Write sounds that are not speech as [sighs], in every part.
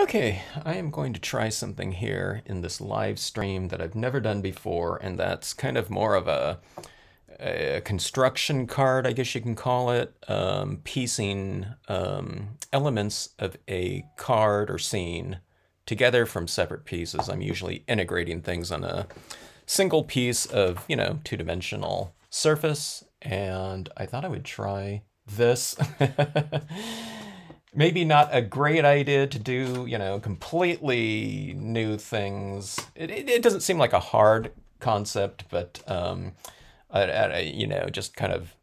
Okay, I am going to try something here in this live stream that I've never done before, and that's kind of more of a, a construction card, I guess you can call it, um, piecing um, elements of a card or scene together from separate pieces. I'm usually integrating things on a single piece of, you know, two-dimensional surface, and I thought I would try this. [laughs] maybe not a great idea to do, you know, completely new things. It, it, it doesn't seem like a hard concept, but, um, a, you know, just kind of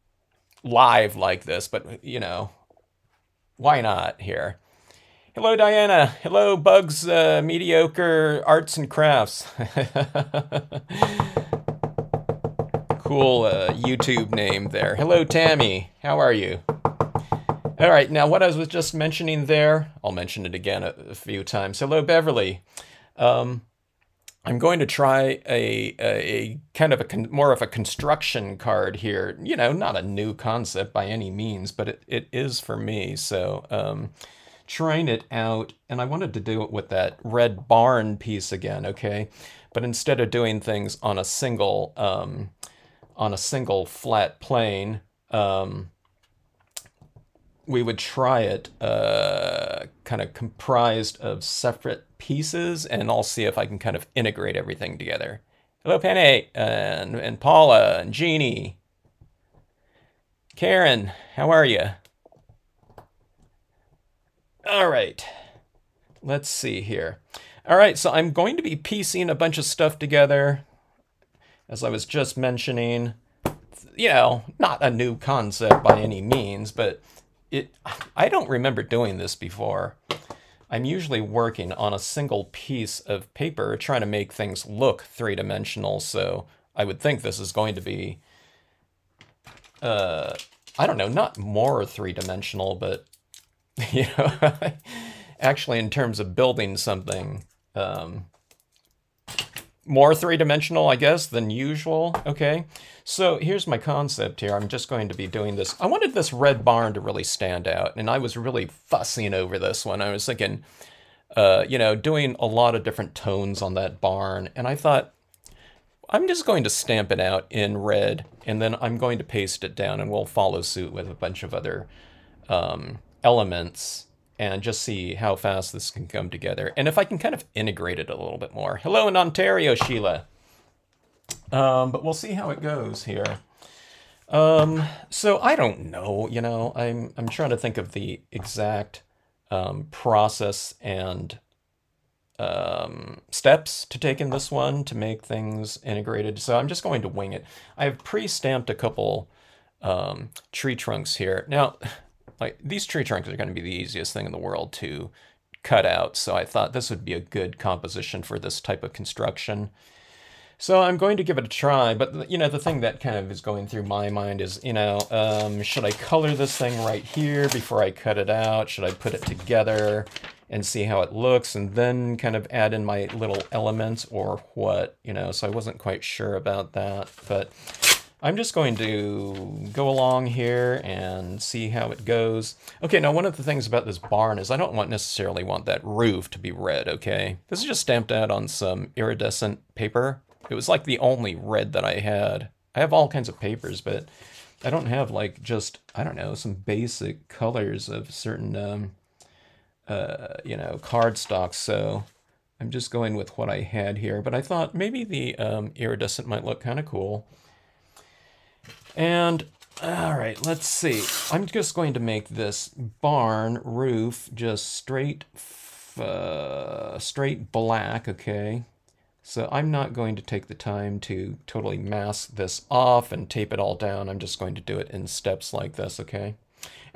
live like this, but, you know, why not here? Hello, Diana. Hello, Bugs uh, Mediocre Arts and Crafts. [laughs] cool uh, YouTube name there. Hello, Tammy. How are you? All right, now what I was just mentioning there, I'll mention it again a, a few times. Hello, Beverly. Um, I'm going to try a, a, a kind of a con, more of a construction card here. You know, not a new concept by any means, but it, it is for me. So um, trying it out, and I wanted to do it with that red barn piece again, okay? But instead of doing things on a single um, on a single flat plane, um, we would try it uh, kind of comprised of separate pieces, and I'll see if I can kind of integrate everything together. Hello, Penny, and, and Paula, and Jeannie. Karen, how are you? All right, let's see here. All right, so I'm going to be piecing a bunch of stuff together, as I was just mentioning. You know, not a new concept by any means, but it I don't remember doing this before. I'm usually working on a single piece of paper trying to make things look three-dimensional, so I would think this is going to be, uh, I don't know, not more three-dimensional, but, [laughs] you know, [laughs] actually in terms of building something, um, more three-dimensional, I guess, than usual, okay? So here's my concept here. I'm just going to be doing this. I wanted this red barn to really stand out, and I was really fussing over this one. I was thinking, uh, you know, doing a lot of different tones on that barn, and I thought, I'm just going to stamp it out in red, and then I'm going to paste it down, and we'll follow suit with a bunch of other um, elements and just see how fast this can come together. And if I can kind of integrate it a little bit more. Hello in Ontario, Sheila. Um, but we'll see how it goes here. Um, so I don't know, you know, I'm, I'm trying to think of the exact um, process and um, steps to take in this one to make things integrated. So I'm just going to wing it. I have pre-stamped a couple um, tree trunks here. Now, like these tree trunks are going to be the easiest thing in the world to cut out. So I thought this would be a good composition for this type of construction. So I'm going to give it a try, but you know, the thing that kind of is going through my mind is, you know, um, should I color this thing right here before I cut it out? Should I put it together and see how it looks and then kind of add in my little elements or what, you know, so I wasn't quite sure about that, but I'm just going to go along here and see how it goes. Okay, now one of the things about this barn is I don't want necessarily want that roof to be red, okay? This is just stamped out on some iridescent paper it was like the only red that I had. I have all kinds of papers, but I don't have like just, I don't know, some basic colors of certain, um, uh, you know, card cardstock. So I'm just going with what I had here, but I thought maybe the um, iridescent might look kind of cool. And all right, let's see. I'm just going to make this barn roof just straight, uh, straight black, okay? So I'm not going to take the time to totally mask this off and tape it all down. I'm just going to do it in steps like this, okay?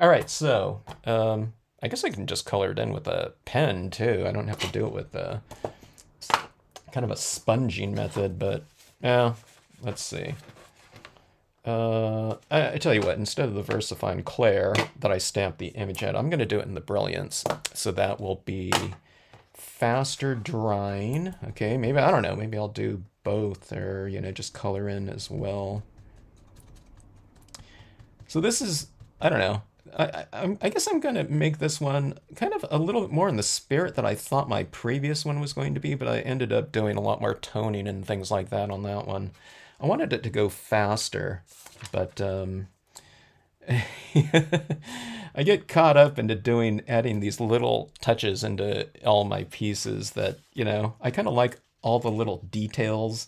All right, so um, I guess I can just color it in with a pen too. I don't have to do it with a kind of a sponging method, but yeah, let's see. Uh, I, I, tell you what, instead of the VersaFine Clair that I stamped the image at, I'm going to do it in the Brilliance. So that will be faster drying. Okay, maybe, I don't know, maybe I'll do both or, you know, just color in as well. So this is, I don't know, I, I, I guess I'm going to make this one kind of a little bit more in the spirit that I thought my previous one was going to be, but I ended up doing a lot more toning and things like that on that one. I wanted it to go faster, but um, [laughs] I get caught up into doing adding these little touches into all my pieces that, you know, I kind of like all the little details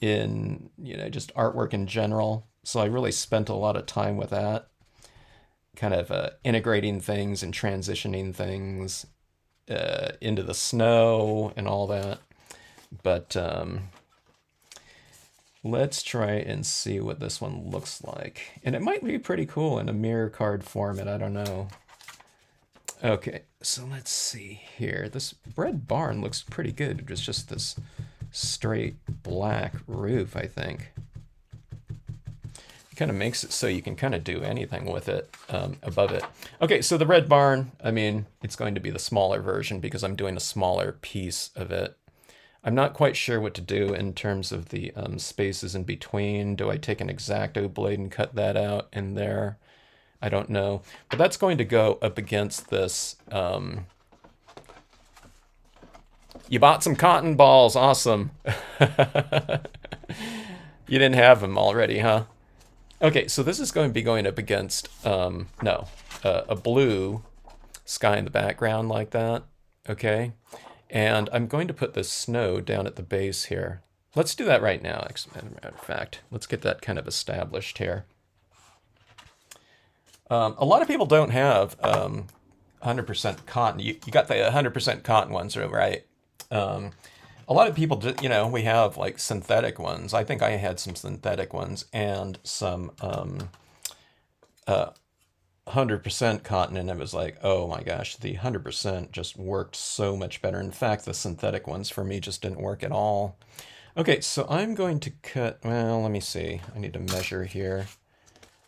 in, you know, just artwork in general. So I really spent a lot of time with that, kind of uh, integrating things and transitioning things uh, into the snow and all that. But um, let's try and see what this one looks like. And it might be pretty cool in a mirror card format, I don't know. Okay, so let's see here. This red barn looks pretty good. It's just this straight black roof, I think It kind of makes it so you can kind of do anything with it um, above it. Okay, so the red barn, I mean, it's going to be the smaller version because I'm doing a smaller piece of it. I'm not quite sure what to do in terms of the um, spaces in between. Do I take an X-Acto blade and cut that out in there? I don't know. But that's going to go up against this. Um... You bought some cotton balls. Awesome. [laughs] you didn't have them already, huh? Okay, so this is going to be going up against, um, no, uh, a blue sky in the background like that, okay? And I'm going to put the snow down at the base here. Let's do that right now, as a matter of fact. Let's get that kind of established here. Um, a lot of people don't have 100% um, cotton. You, you got the 100% cotton ones, right? Um, a lot of people, you know, we have like synthetic ones. I think I had some synthetic ones and some um, uh, 100% cotton, and it was like, oh my gosh, the 100% just worked so much better. In fact, the synthetic ones for me just didn't work at all. Okay, so I'm going to cut, well, let me see. I need to measure here.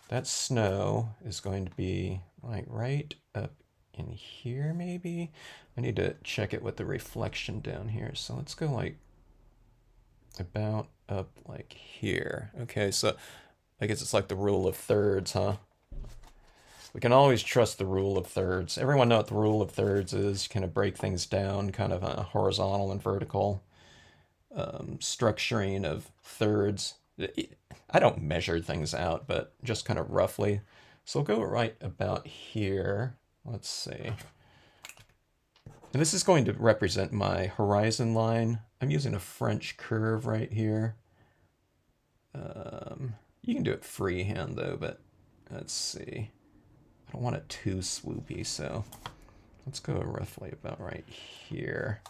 That snow is going to be like right up in here, maybe? I need to check it with the reflection down here. So let's go like about up like here. Okay, so I guess it's like the rule of thirds, huh? We can always trust the rule of thirds. Everyone know what the rule of thirds is. Kind of break things down, kind of a horizontal and vertical um, structuring of thirds. I don't measure things out, but just kind of roughly. So we'll go right about here. Let's see. And this is going to represent my horizon line. I'm using a French curve right here. Um, you can do it freehand though, but let's see. I don't want it too swoopy, so let's go roughly about right here.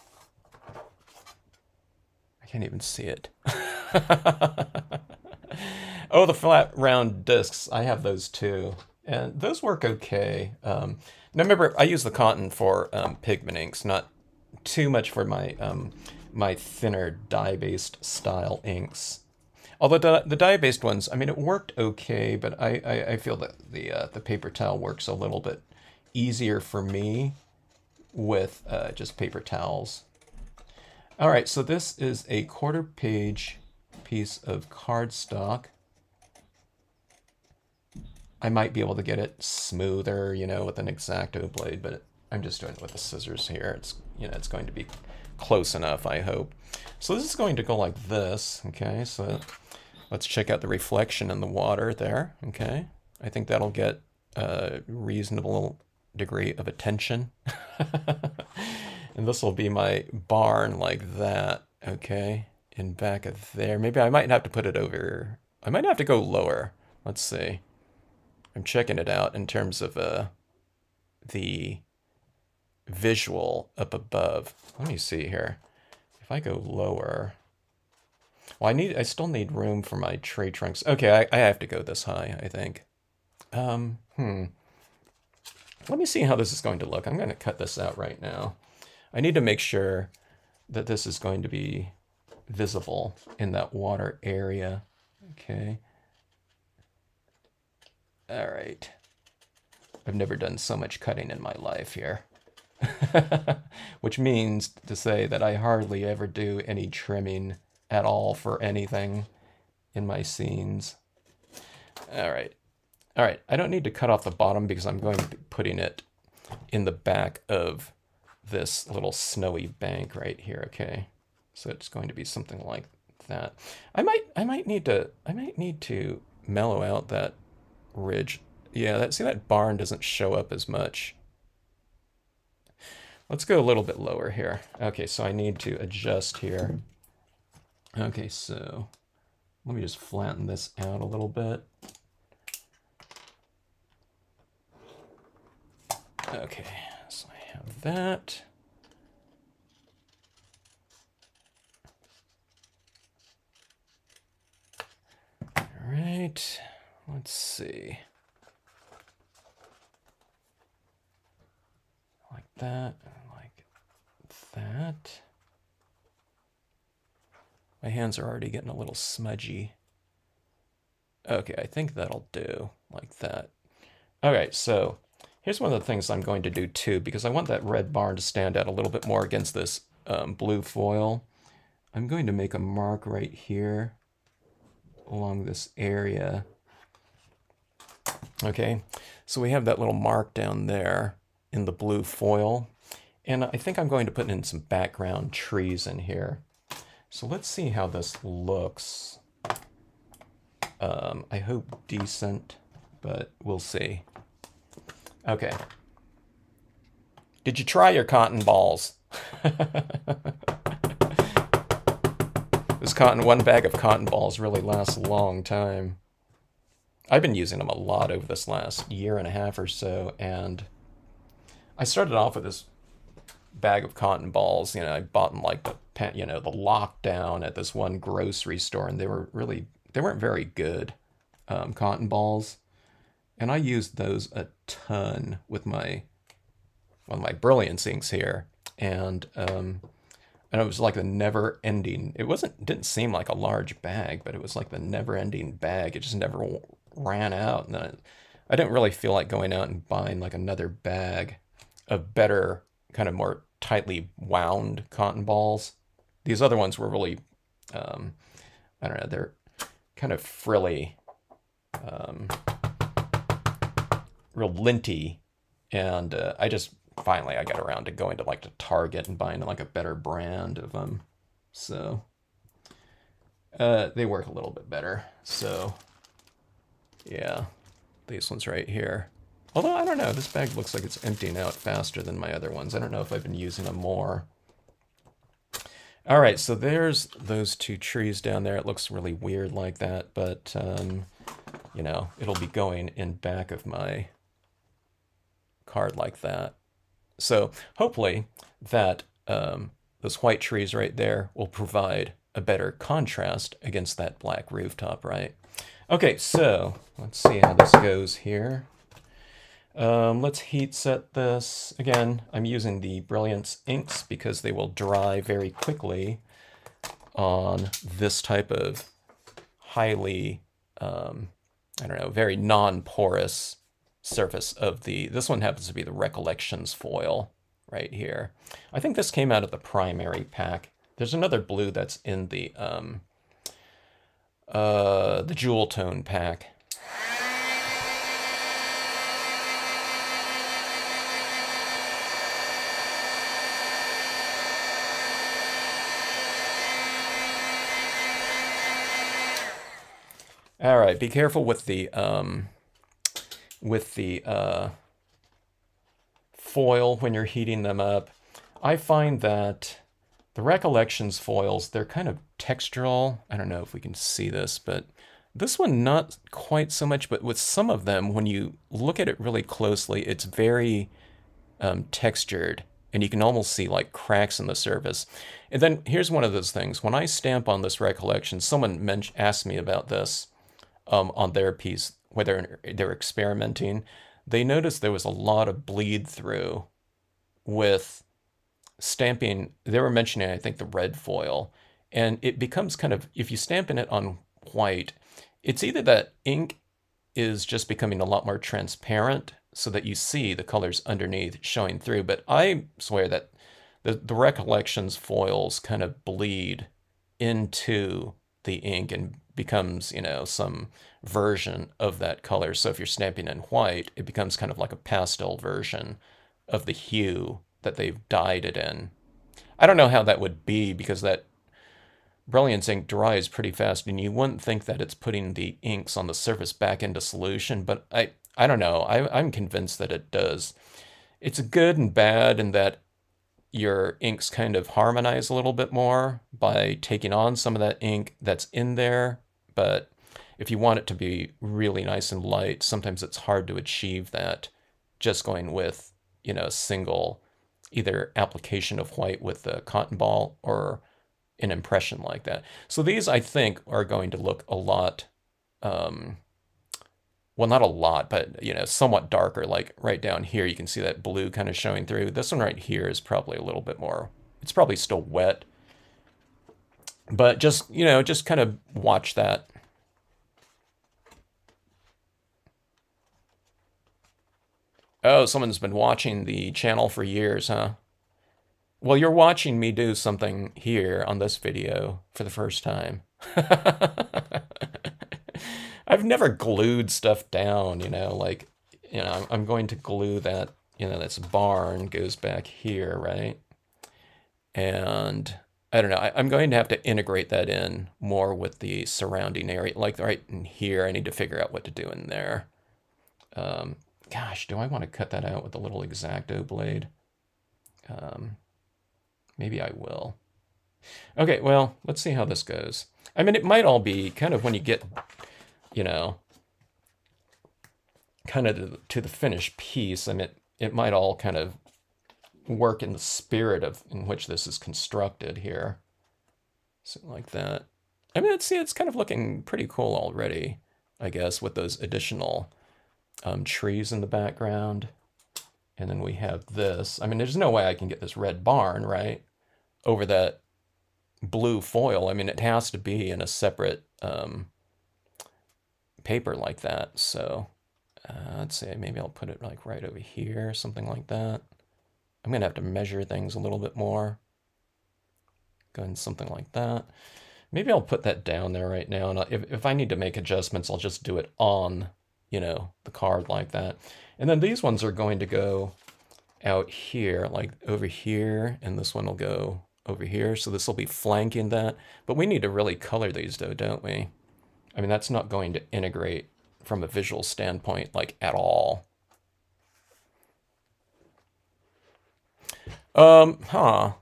I can't even see it. [laughs] oh, the flat round discs. I have those too. And those work okay. Um, now remember, I use the cotton for um, pigment inks, not too much for my um, my thinner dye-based style inks. Although the, the dye-based ones, I mean, it worked okay, but I, I, I feel that the uh, the paper towel works a little bit easier for me with uh, just paper towels. All right, so this is a quarter page piece of cardstock. I might be able to get it smoother, you know, with an X-Acto blade, but I'm just doing it with the scissors here. It's, you know, it's going to be close enough, I hope. So this is going to go like this, okay? So let's check out the reflection in the water there, okay? I think that'll get a reasonable degree of attention. [laughs] and this will be my barn like that, okay? In back of there. Maybe I might have to put it over. I might have to go lower. Let's see. I'm checking it out in terms of uh, the visual up above. Let me see here. If I go lower, well, I need, I still need room for my tree trunks. Okay, I, I have to go this high, I think. Um, hmm. Let me see how this is going to look. I'm going to cut this out right now. I need to make sure that this is going to be visible in that water area. Okay. All right. I've never done so much cutting in my life here. [laughs] Which means to say that I hardly ever do any trimming at all for anything in my scenes. All right. All right, I don't need to cut off the bottom because I'm going to be putting it in the back of this little snowy bank right here, okay? So it's going to be something like that. I might I might need to I might need to mellow out that ridge. Yeah, that see that barn doesn't show up as much. Let's go a little bit lower here. Okay, so I need to adjust here. Okay, so let me just flatten this out a little bit. Okay, so I have that. All right, let's see. Like that, like that. My hands are already getting a little smudgy. Okay, I think that'll do, like that. All right, so here's one of the things I'm going to do too, because I want that red barn to stand out a little bit more against this um, blue foil. I'm going to make a mark right here along this area. Okay, so we have that little mark down there in the blue foil. And I think I'm going to put in some background trees in here. So let's see how this looks. Um, I hope decent, but we'll see. Okay. Did you try your cotton balls? [laughs] this cotton, one bag of cotton balls really lasts a long time. I've been using them a lot over this last year and a half or so, and I started off with this bag of cotton balls. You know, I bought them like the pen, you know the lockdown at this one grocery store, and they were really they weren't very good um, cotton balls, and I used those a ton with my one of my brilliance inks here, and um, and it was like the never ending. It wasn't didn't seem like a large bag, but it was like the never ending bag. It just never ran out, and then I didn't really feel like going out and buying like another bag of better kind of more tightly wound cotton balls. These other ones were really, um, I don't know, they're kind of frilly, um, real linty. And uh, I just finally I got around to going to like to Target and buying like a better brand of them. So uh, they work a little bit better. So yeah, these ones right here. Although, I don't know, this bag looks like it's emptying out faster than my other ones. I don't know if I've been using them more. All right, so there's those two trees down there. It looks really weird like that, but, um, you know, it'll be going in back of my card like that. So hopefully that um, those white trees right there will provide a better contrast against that black rooftop, right? Okay, so let's see how this goes here. Um, let's heat set this. Again, I'm using the Brilliance inks because they will dry very quickly on this type of highly, um, I don't know, very non-porous surface of the, this one happens to be the Recollections foil right here. I think this came out of the primary pack. There's another blue that's in the, um, uh, the Jewel Tone pack. All right, be careful with the um, with the uh, foil when you're heating them up. I find that the Recollections foils, they're kind of textural. I don't know if we can see this, but this one not quite so much, but with some of them, when you look at it really closely, it's very um, textured and you can almost see like cracks in the surface. And then here's one of those things. When I stamp on this recollection, someone asked me about this um, on their piece, whether they're experimenting, they noticed there was a lot of bleed through with stamping. They were mentioning, I think, the red foil. And it becomes kind of, if you stamp in it on white, it's either that ink is just becoming a lot more transparent so that you see the colors underneath showing through. But I swear that the, the recollections foils kind of bleed into the ink and becomes, you know, some version of that color. So if you're stamping in white, it becomes kind of like a pastel version of the hue that they've dyed it in. I don't know how that would be because that Brilliance ink dries pretty fast and you wouldn't think that it's putting the inks on the surface back into solution, but I, I don't know. I, I'm convinced that it does. It's good and bad in that your inks kind of harmonize a little bit more by taking on some of that ink that's in there. But if you want it to be really nice and light, sometimes it's hard to achieve that just going with, you know, a single either application of white with the cotton ball or an impression like that. So these, I think, are going to look a lot, um, well, not a lot, but, you know, somewhat darker. Like right down here, you can see that blue kind of showing through. This one right here is probably a little bit more, it's probably still wet. But just, you know, just kind of watch that. Oh, someone's been watching the channel for years, huh? Well, you're watching me do something here on this video for the first time. [laughs] I've never glued stuff down, you know, like, you know, I'm going to glue that, you know, this barn goes back here, right? And I don't know, I, am going to have to integrate that in more with the surrounding area. Like right in here, I need to figure out what to do in there. Um, gosh, do I want to cut that out with a little X-Acto blade? Um, Maybe I will. Okay, well, let's see how this goes. I mean, it might all be kind of when you get, you know, kind of to, to the finished piece, I mean, it, it might all kind of work in the spirit of in which this is constructed here. Something like that. I mean, see, it's kind of looking pretty cool already, I guess, with those additional um, trees in the background. And then we have this. I mean, there's no way I can get this red barn, right? Over that blue foil. I mean, it has to be in a separate um, paper like that. So uh, let's say maybe I'll put it like right over here, something like that. I'm going to have to measure things a little bit more. Going something like that. Maybe I'll put that down there right now. And if, if I need to make adjustments, I'll just do it on, you know, the card like that. And then these ones are going to go out here, like over here, and this one will go over here. So this will be flanking that. But we need to really color these though, don't we? I mean, that's not going to integrate from a visual standpoint, like at all. Um, huh.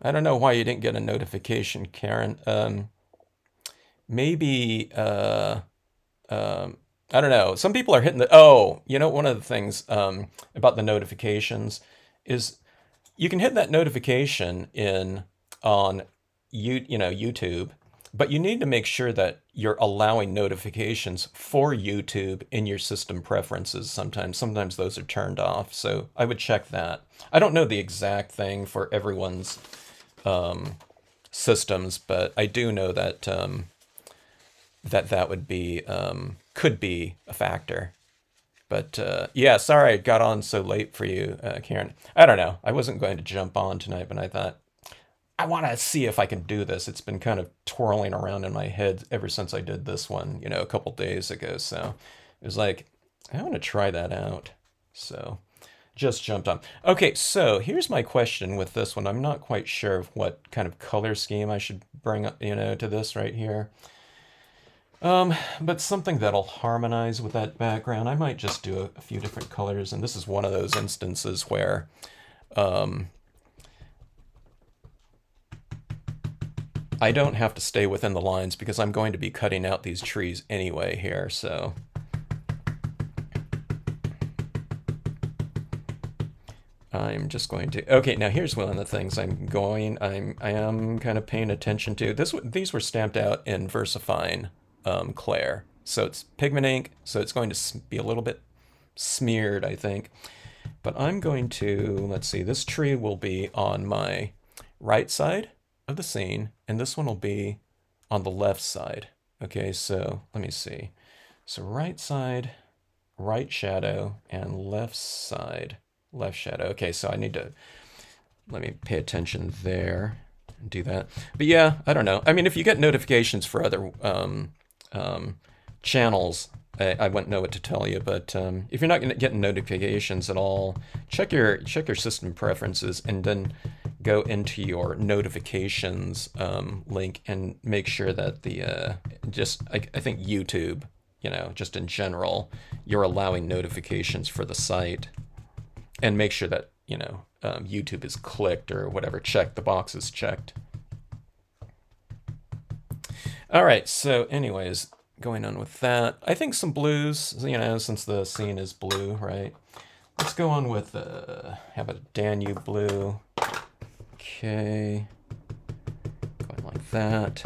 I don't know why you didn't get a notification, Karen. Um, maybe, uh, um, I don't know. Some people are hitting the. Oh, you know, one of the things um, about the notifications is you can hit that notification in on you you know YouTube, but you need to make sure that you're allowing notifications for YouTube in your system preferences. Sometimes, sometimes those are turned off. So I would check that. I don't know the exact thing for everyone's um, systems, but I do know that um, that that would be um, could be a factor. But uh, yeah, sorry I got on so late for you, uh, Karen. I don't know. I wasn't going to jump on tonight, but I thought I want to see if I can do this. It's been kind of twirling around in my head ever since I did this one, you know, a couple days ago. So it was like, I want to try that out. So just jumped on. Okay, so here's my question with this one. I'm not quite sure of what kind of color scheme I should bring, you know, to this right here. Um, but something that'll harmonize with that background. I might just do a, a few different colors, and this is one of those instances where um, I don't have to stay within the lines because I'm going to be cutting out these trees anyway here, so... I'm just going to, okay, now here's one of the things I'm going, I'm, I am kind of paying attention to. This, these were stamped out in VersaFine um, Clair. So it's pigment ink, so it's going to be a little bit smeared, I think. But I'm going to, let's see, this tree will be on my right side of the scene, and this one will be on the left side. Okay, so let me see. So right side, right shadow, and left side, left shadow. Okay, so I need to, let me pay attention there. And do that. But yeah, I don't know. I mean, if you get notifications for other um, um, channels, I, I, wouldn't know what to tell you. But um, if you're not getting notifications at all, check your check your system preferences and then go into your notifications um, link and make sure that the uh, just I, I think YouTube, you know, just in general, you're allowing notifications for the site, and make sure that you know um, YouTube is clicked or whatever, checked, the box is checked. All right, so anyways, going on with that, I think some blues, you know, since the scene is blue, right? Let's go on with, uh, have a Danube blue. Okay, going like that.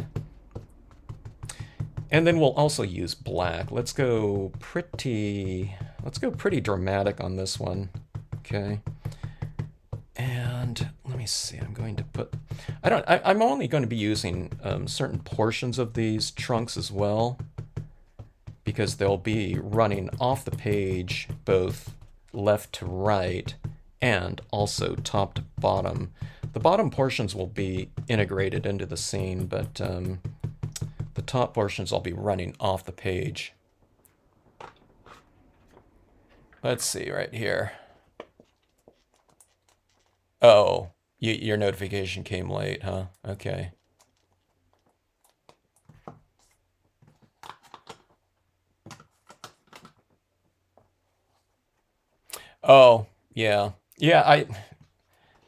And then we'll also use black. Let's go pretty, let's go pretty dramatic on this one. Okay. And let me see, I'm going to put, I don't, I, am only going to be using um, certain portions of these trunks as well, because they'll be running off the page, both left to right and also top to bottom. The bottom portions will be integrated into the scene, but um, the top portions I'll be running off the page. Let's see right here. Oh, you, your notification came late, huh? Okay. Oh, yeah. Yeah, I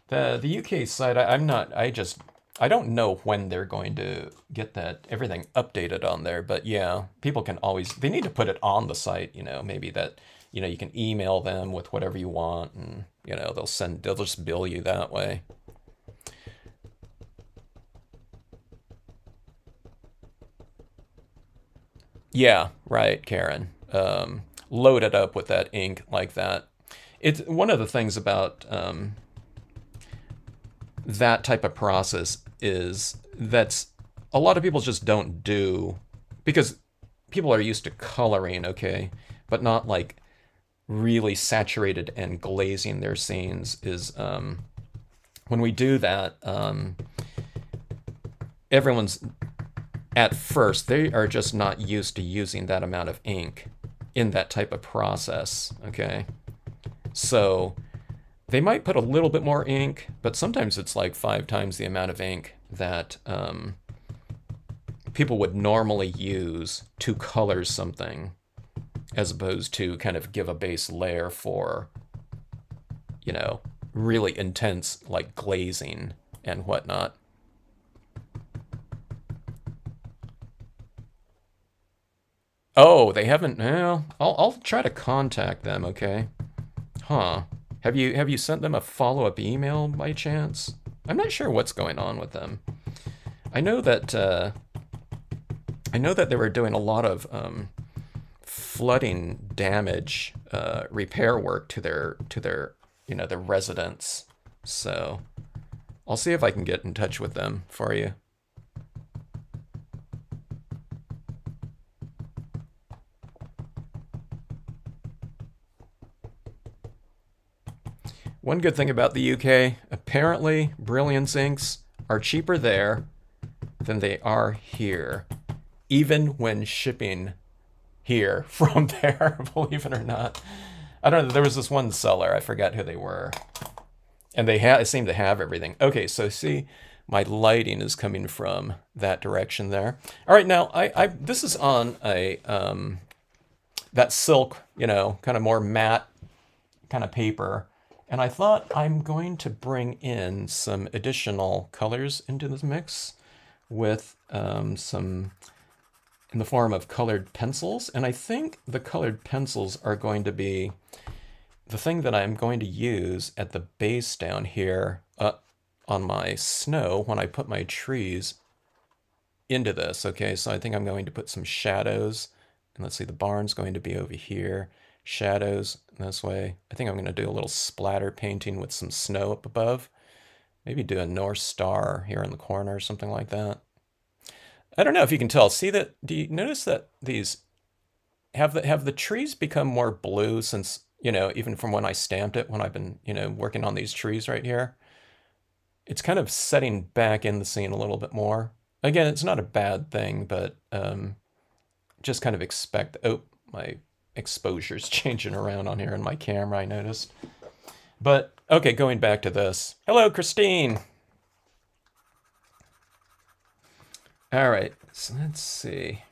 the the UK side I, I'm not I just I don't know when they're going to get that everything updated on there, but yeah, people can always they need to put it on the site, you know, maybe that you know, you can email them with whatever you want and, you know, they'll send, they'll just bill you that way. Yeah, right, Karen. Um, load it up with that ink like that. It's one of the things about um, that type of process is that's a lot of people just don't do because people are used to coloring, okay, but not like really saturated and glazing their scenes is um, when we do that, um, everyone's at first, they are just not used to using that amount of ink in that type of process, okay? So they might put a little bit more ink, but sometimes it's like five times the amount of ink that um, people would normally use to color something as opposed to kind of give a base layer for, you know, really intense like glazing and whatnot. Oh, they haven't. Well, I'll I'll try to contact them. Okay. Huh. Have you have you sent them a follow up email by chance? I'm not sure what's going on with them. I know that uh, I know that they were doing a lot of um, flooding damage uh, repair work to their to their you know their residence. So I'll see if I can get in touch with them for you. One good thing about the UK, apparently Brilliance inks are cheaper there than they are here, even when shipping here [laughs] from there, [laughs] believe it or not. I don't know. There was this one seller. I forgot who they were. And they ha- seem to have everything. Okay, so see, my lighting is coming from that direction there. All right, now, I, I this is on a um, that silk, you know, kind of more matte kind of paper. And I thought I'm going to bring in some additional colors into this mix with um, some in the form of colored pencils. And I think the colored pencils are going to be the thing that I'm going to use at the base down here on my snow when I put my trees into this. Okay, so I think I'm going to put some shadows. And let's see, the barn's going to be over here. Shadows this way. I think I'm going to do a little splatter painting with some snow up above. Maybe do a North Star here in the corner or something like that. I don't know if you can tell. See that? Do you notice that these have the have the trees become more blue since you know even from when I stamped it when I've been you know working on these trees right here. it's kind of setting back in the scene a little bit more. Again, it's not a bad thing, but um, just kind of expect, oh, my exposure's [laughs] changing around on here in my camera, I noticed. But, okay, going back to this. Hello, Christine. All right, so let's see.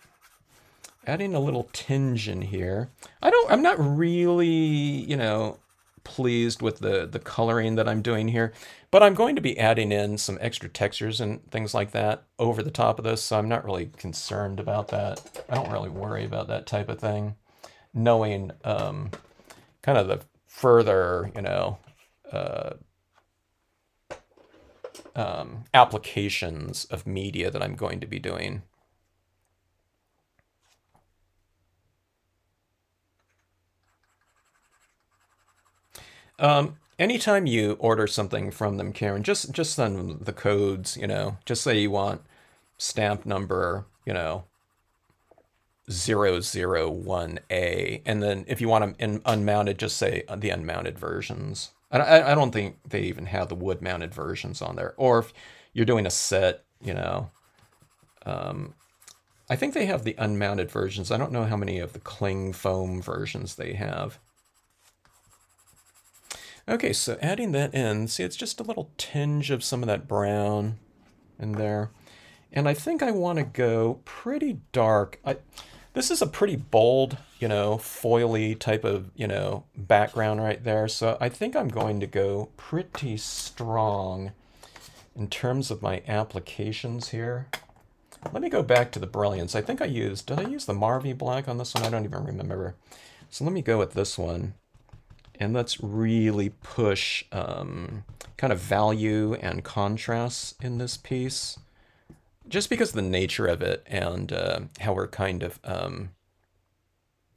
Adding a little tinge in here. I don't, I'm not really, you know, pleased with the, the coloring that I'm doing here, but I'm going to be adding in some extra textures and things like that over the top of this, so I'm not really concerned about that. I don't really worry about that type of thing, knowing um, kind of the further, you know, uh, um, applications of media that I'm going to be doing. Um, anytime you order something from them, Karen, just just send them the codes. You know, just say you want stamp number, you know, 001A, and then if you want them unmounted, just say the unmounted versions. I, I don't think they even have the wood mounted versions on there. Or if you're doing a set, you know, um, I think they have the unmounted versions. I don't know how many of the cling foam versions they have. Okay, so adding that in, see it's just a little tinge of some of that brown in there. And I think I want to go pretty dark. I, this is a pretty bold, you know, foily type of, you know, background right there. So I think I'm going to go pretty strong in terms of my applications here. Let me go back to the Brilliance. I think I used, did I use the Marvy Black on this one? I don't even remember. So let me go with this one and let's really push um, kind of value and contrast in this piece just because of the nature of it and uh, how we're kind of um,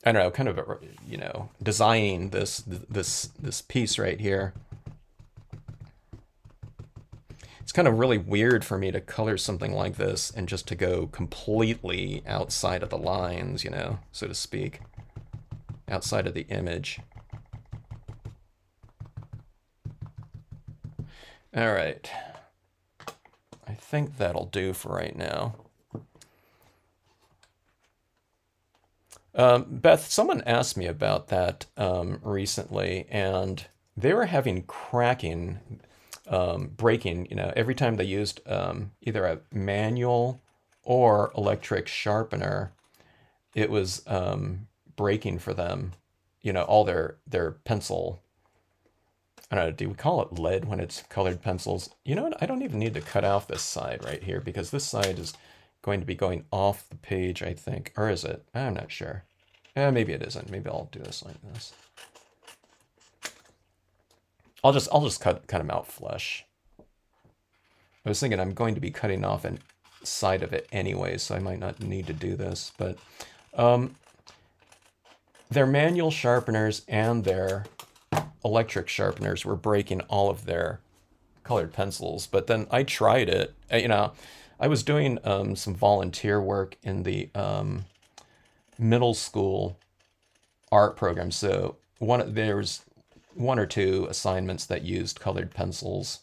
I don't know kind of you know designing this this this piece right here it's kind of really weird for me to color something like this and just to go completely outside of the lines you know so to speak outside of the image All right. I think that'll do for right now. Um, Beth, someone asked me about that um, recently, and they were having cracking, um, breaking, you know, every time they used um, either a manual or electric sharpener, it was um, breaking for them, you know, all their, their pencil I don't know, do we call it lead when it's colored pencils? You know what, I don't even need to cut off this side right here because this side is going to be going off the page, I think. Or is it? I'm not sure. Eh, maybe it isn't. Maybe I'll do this like this. I'll just I'll just cut cut them out flush. I was thinking I'm going to be cutting off an side of it anyway, so I might not need to do this. But um, their manual sharpeners and their electric sharpeners were breaking all of their colored pencils. But then I tried it. Uh, you know, I was doing um, some volunteer work in the um, middle school art program. So one there's one or two assignments that used colored pencils.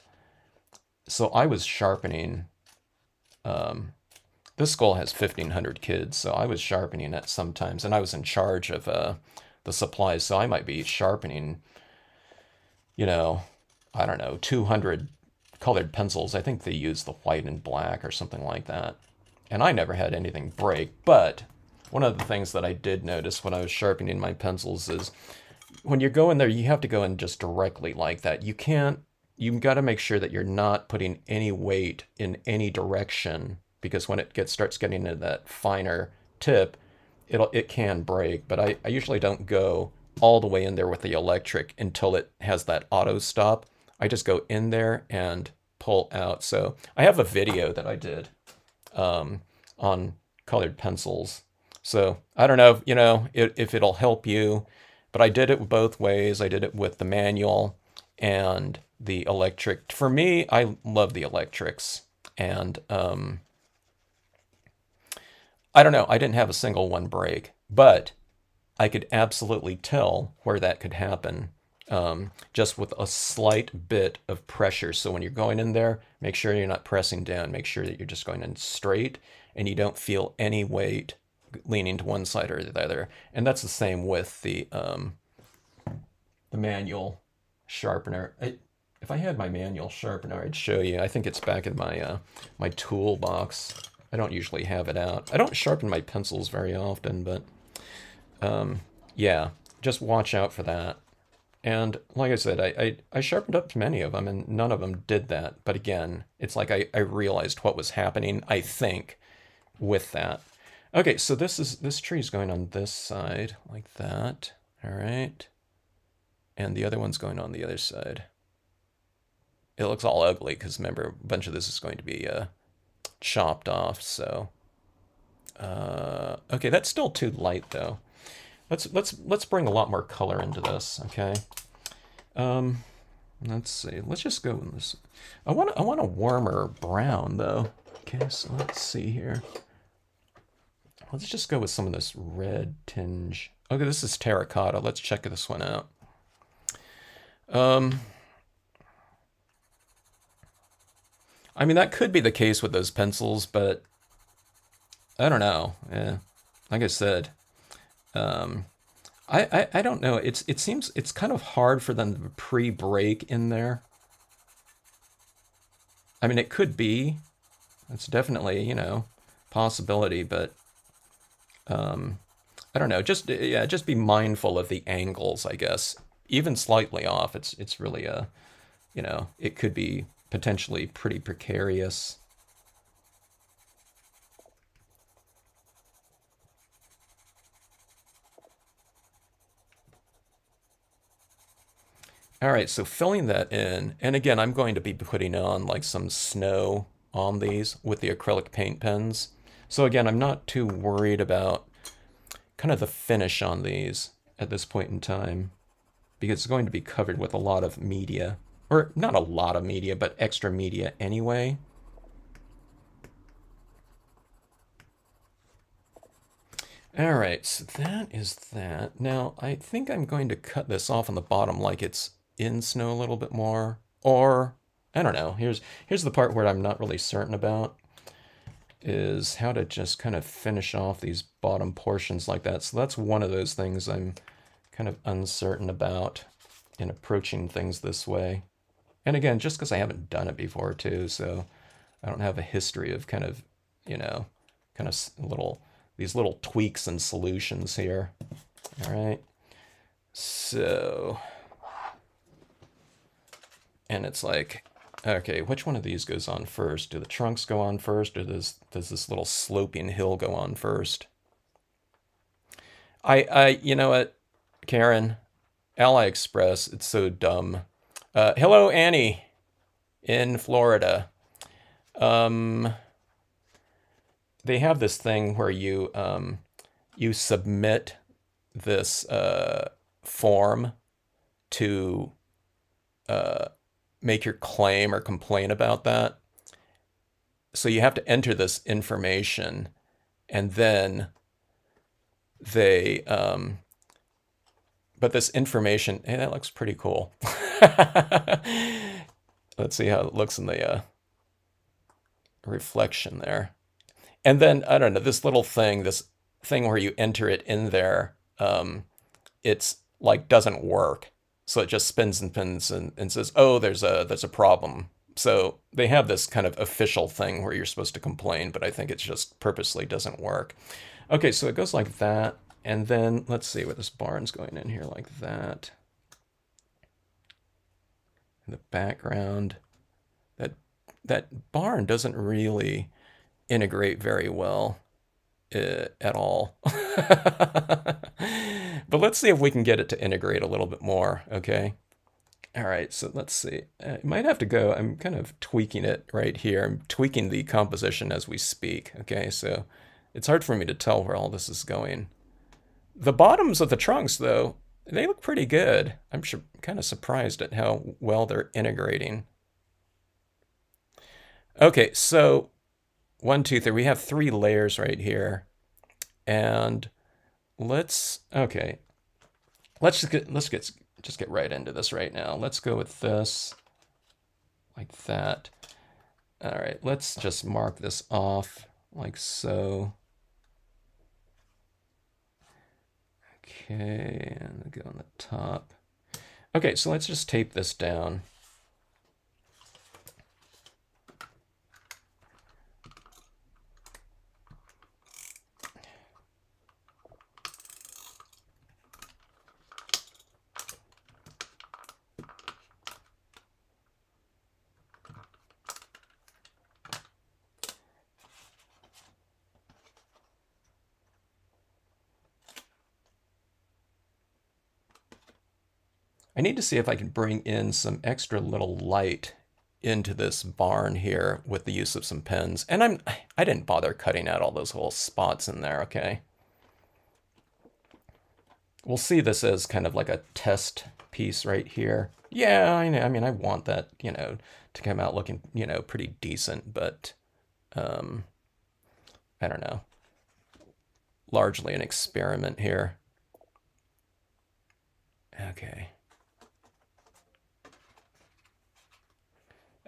So I was sharpening. Um, this school has 1,500 kids, so I was sharpening it sometimes, and I was in charge of uh, the supplies, so I might be sharpening you know, I don't know, 200 colored pencils. I think they use the white and black or something like that. And I never had anything break, but one of the things that I did notice when I was sharpening my pencils is when you go in there, you have to go in just directly like that. You can't, you've got to make sure that you're not putting any weight in any direction because when it gets starts getting into that finer tip, it'll it can break. But I, I usually don't go all the way in there with the electric until it has that auto stop. I just go in there and pull out. So I have a video that I did um, on colored pencils. So I don't know, you know, if, if it'll help you, but I did it both ways. I did it with the manual and the electric. For me, I love the electrics. And um, I don't know, I didn't have a single one break, but I could absolutely tell where that could happen um, just with a slight bit of pressure. So when you're going in there, make sure you're not pressing down. Make sure that you're just going in straight and you don't feel any weight leaning to one side or the other. And that's the same with the um, the manual sharpener. I, if I had my manual sharpener, I'd show you. I think it's back in my uh, my toolbox. I don't usually have it out. I don't sharpen my pencils very often, but um, yeah, just watch out for that. And like I said, I, I, I, sharpened up many of them, and none of them did that. But again, it's like I, I realized what was happening, I think, with that. Okay, so this is this tree is going on this side, like that. All right. And the other one's going on the other side. It looks all ugly, because remember, a bunch of this is going to be uh, chopped off, so... Uh, okay, that's still too light, though. Let's let's let's bring a lot more color into this. Okay. Um, let's see. Let's just go in this. I want I want a warmer brown though. Okay, so let's see here. Let's just go with some of this red tinge. Okay, this is terracotta. Let's check this one out. Um, I mean, that could be the case with those pencils, but I don't know. Yeah, like I said, um, I, I, I don't know. It's it seems it's kind of hard for them to pre-break in there. I mean, it could be. It's definitely you know possibility, but um, I don't know. Just yeah, just be mindful of the angles. I guess even slightly off. It's it's really a you know it could be potentially pretty precarious. All right, so filling that in, and again, I'm going to be putting on like some snow on these with the acrylic paint pens. So again, I'm not too worried about kind of the finish on these at this point in time because it's going to be covered with a lot of media, or not a lot of media, but extra media anyway. All right, so that is that. Now, I think I'm going to cut this off on the bottom like it's in snow a little bit more. Or, I don't know, here's, here's the part where I'm not really certain about is how to just kind of finish off these bottom portions like that. So that's one of those things I'm kind of uncertain about in approaching things this way. And again, just because I haven't done it before too, so I don't have a history of kind of, you know, kind of little, these little tweaks and solutions here. All right. So and it's like, okay, which one of these goes on first? Do the trunks go on first, or does does this little sloping hill go on first? I I you know what, Karen, AliExpress, it's so dumb. Uh, hello, Annie, in Florida. Um, they have this thing where you um, you submit this uh, form to uh, make your claim or complain about that. So you have to enter this information and then they, um, but this information, hey, that looks pretty cool. [laughs] Let's see how it looks in the uh, reflection there. And then, I don't know, this little thing, this thing where you enter it in there, um, it's like doesn't work. So it just spins and spins and, and says, oh, there's a, there's a problem. So they have this kind of official thing where you're supposed to complain, but I think it just purposely doesn't work. Okay, so it goes like that. And then let's see where this barn's going in here like that. In the background, that that barn doesn't really integrate very well uh, at all. [laughs] but let's see if we can get it to integrate a little bit more, okay? All right, so let's see. I might have to go, I'm kind of tweaking it right here. I'm tweaking the composition as we speak, okay? So it's hard for me to tell where all this is going. The bottoms of the trunks, though, they look pretty good. I'm kind of surprised at how well they're integrating. Okay, so one, two, three. We have three layers right here. And let's, okay, let's just get, let's get just get right into this right now. Let's go with this like that. All right, let's just mark this off like so. Okay, and go on the top. Okay, so let's just tape this down. I need to see if I can bring in some extra little light into this barn here with the use of some pens. And I'm I didn't bother cutting out all those little spots in there, okay? We'll see this as kind of like a test piece right here. Yeah, I know. I mean, I want that, you know, to come out looking, you know, pretty decent, but um, I don't know. Largely an experiment here. Okay.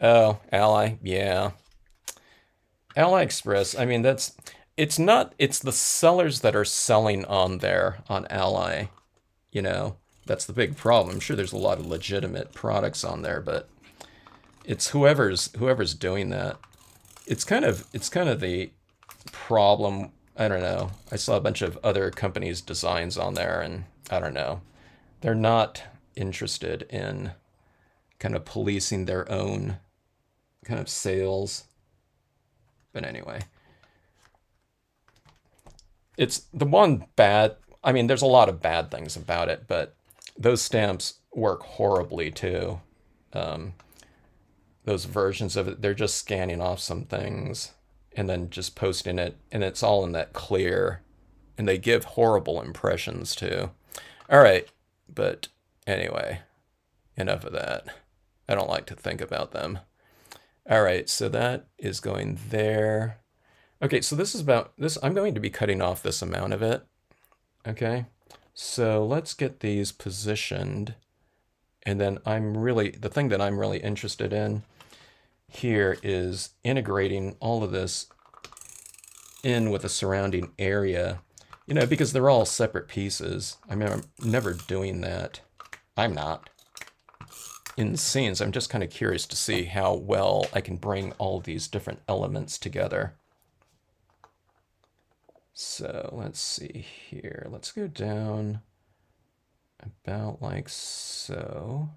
Oh, Ali, yeah. AliExpress, I mean, that's, it's not, it's the sellers that are selling on there, on Ali, you know, that's the big problem. I'm sure there's a lot of legitimate products on there, but it's whoever's, whoever's doing that. It's kind of, it's kind of the problem, I don't know. I saw a bunch of other companies' designs on there, and I don't know. They're not interested in kind of policing their own kind of sales. But anyway. It's the one bad, I mean, there's a lot of bad things about it, but those stamps work horribly too. Um, those versions of it, they're just scanning off some things and then just posting it, and it's all in that clear, and they give horrible impressions too. All right, but anyway, enough of that. I don't like to think about them. All right, so that is going there. Okay, so this is about this. I'm going to be cutting off this amount of it. Okay, so let's get these positioned. And then I'm really, the thing that I'm really interested in here is integrating all of this in with the surrounding area, you know, because they're all separate pieces. I mean, I'm never doing that. I'm not in scenes. I'm just kind of curious to see how well I can bring all these different elements together. So let's see here. Let's go down about like so.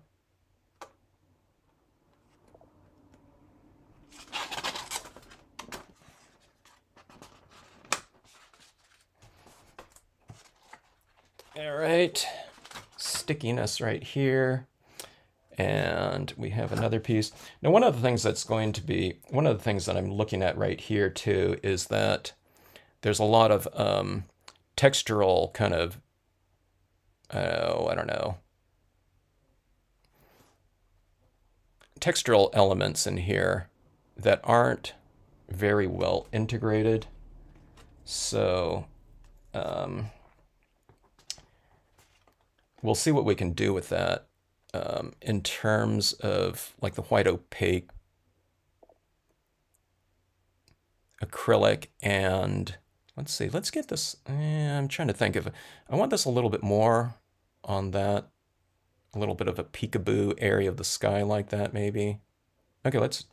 All right, stickiness right here. And we have another piece. Now, one of the things that's going to be, one of the things that I'm looking at right here too, is that there's a lot of um, textural kind of, oh, I don't know, textural elements in here that aren't very well integrated. So um, we'll see what we can do with that um, in terms of like the white opaque acrylic and let's see, let's get this, eh, I'm trying to think of, I want this a little bit more on that, a little bit of a peekaboo area of the sky like that maybe. Okay, let's,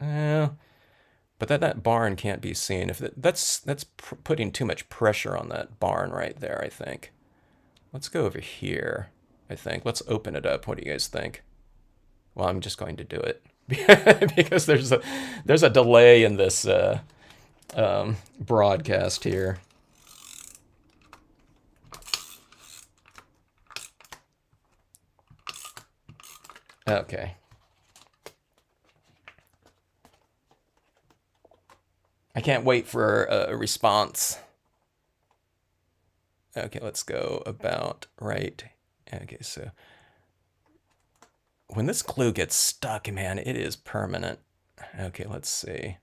eh, but that, that barn can't be seen. If that, that's that's putting too much pressure on that barn right there, I think. Let's go over here. I think. Let's open it up. What do you guys think? Well, I'm just going to do it [laughs] because there's a there's a delay in this uh, um, broadcast here. Okay. I can't wait for a response. Okay, let's go about right Okay, so when this glue gets stuck, man, it is permanent. Okay, let's see.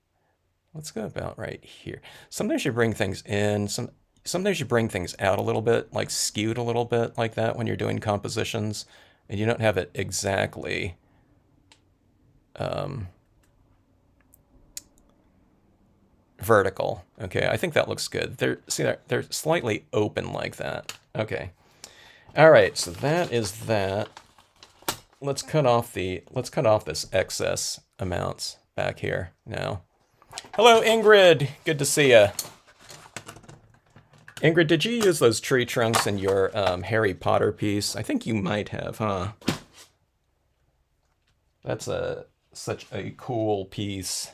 Let's go about right here. Sometimes you bring things in. Some sometimes you bring things out a little bit, like skewed a little bit like that when you're doing compositions, and you don't have it exactly um, vertical. Okay, I think that looks good. They're see they're, they're slightly open like that. Okay. All right, so that is that. Let's cut off the let's cut off this excess amounts back here now. Hello, Ingrid. Good to see you. Ingrid, did you use those tree trunks in your um, Harry Potter piece? I think you might have, huh? That's a such a cool piece.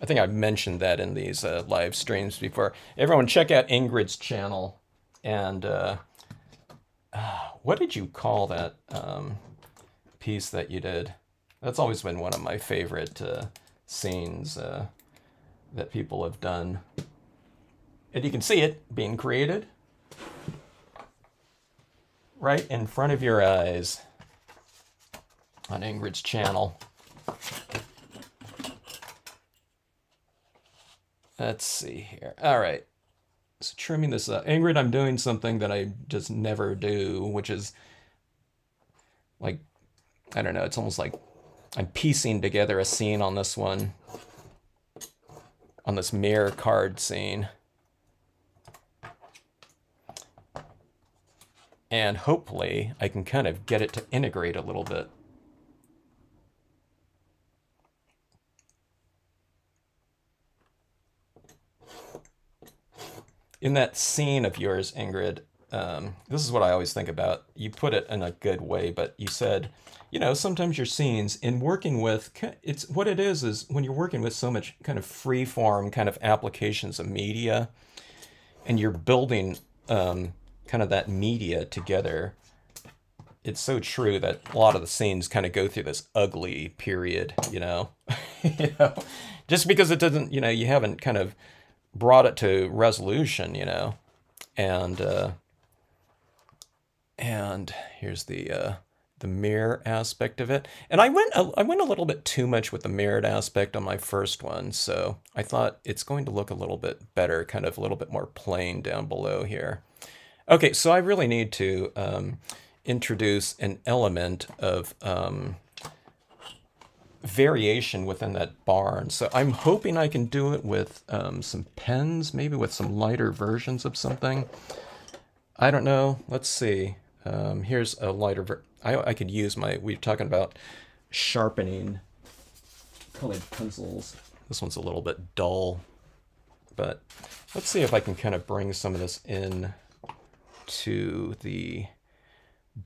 I think I've mentioned that in these uh, live streams before. Everyone, check out Ingrid's channel. And uh, [sighs] what did you call that um, piece that you did? That's always been one of my favorite uh, scenes uh, that people have done. And you can see it being created right in front of your eyes on Ingrid's channel. Let's see here. All right. So trimming this up. Ingrid, I'm doing something that I just never do, which is like, I don't know, it's almost like I'm piecing together a scene on this one, on this mirror card scene. And hopefully I can kind of get it to integrate a little bit. In that scene of yours, Ingrid, um, this is what I always think about. You put it in a good way, but you said, you know, sometimes your scenes in working with it's what it is is when you're working with so much kind of free form kind of applications of media, and you're building um, kind of that media together. It's so true that a lot of the scenes kind of go through this ugly period, you know, [laughs] you know, just because it doesn't, you know, you haven't kind of brought it to resolution, you know, and uh, and here's the uh, the mirror aspect of it. And I went a, I went a little bit too much with the mirrored aspect on my first one, so I thought it's going to look a little bit better, kind of a little bit more plain down below here. Okay, so I really need to um, introduce an element of um, variation within that barn. So I'm hoping I can do it with um, some pens, maybe with some lighter versions of something. I don't know. Let's see. Um, here's a lighter ver I, I could use my, we are talking about sharpening colored pencils. This one's a little bit dull, but let's see if I can kind of bring some of this in to the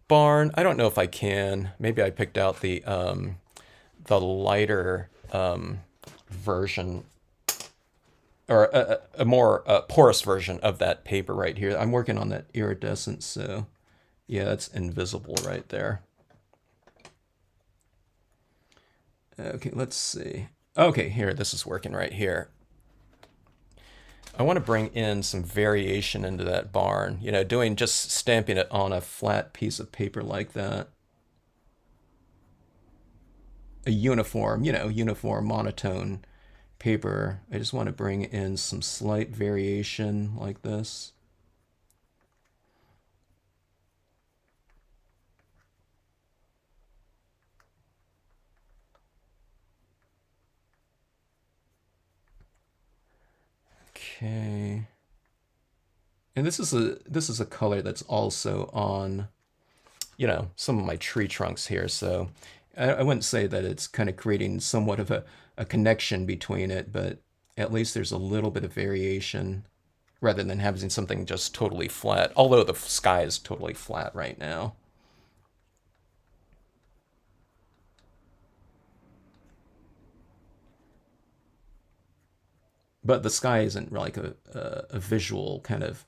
barn. I don't know if I can. Maybe I picked out the um, the lighter um, version or a, a more uh, porous version of that paper right here. I'm working on that iridescent, so yeah, it's invisible right there. Okay, let's see. Okay, here, this is working right here. I want to bring in some variation into that barn, you know, doing just stamping it on a flat piece of paper like that a uniform, you know, uniform monotone paper. I just want to bring in some slight variation like this. Okay. And this is a this is a color that's also on, you know, some of my tree trunks here. So I, wouldn't say that it's kind of creating somewhat of a, a connection between it, but at least there's a little bit of variation rather than having something just totally flat, although the sky is totally flat right now. But the sky isn't like a, a, a visual kind of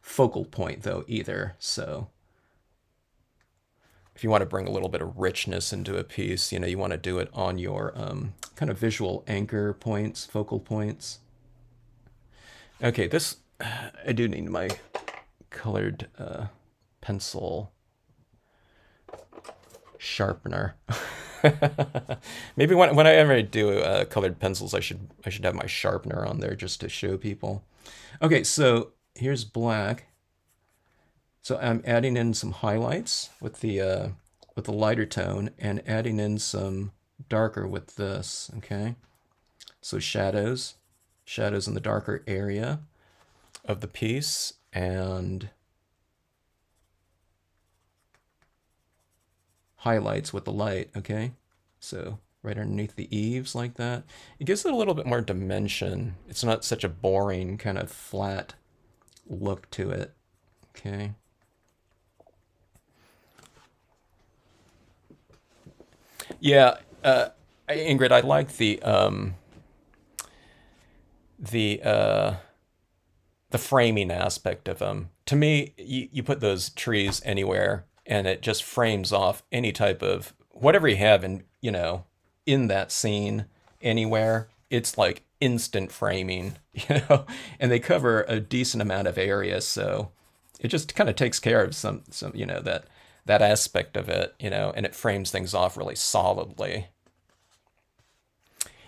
focal point though either, so if you want to bring a little bit of richness into a piece, you know, you want to do it on your um, kind of visual anchor points, focal points. Okay, this, [sighs] I do need my colored uh, pencil sharpener. [laughs] Maybe when, whenever I ever do uh, colored pencils, I should I should have my sharpener on there just to show people. Okay, so here's black. So I'm adding in some highlights with the uh, with the lighter tone and adding in some darker with this, okay? So shadows, shadows in the darker area of the piece and highlights with the light, okay? So right underneath the eaves like that. It gives it a little bit more dimension. It's not such a boring kind of flat look to it, okay? Yeah, uh, Ingrid, I like the um, the uh, the framing aspect of them. To me, you, you put those trees anywhere, and it just frames off any type of whatever you have in you know in that scene anywhere. It's like instant framing, [laughs] you know, and they cover a decent amount of area, so it just kind of takes care of some some you know that that aspect of it, you know, and it frames things off really solidly.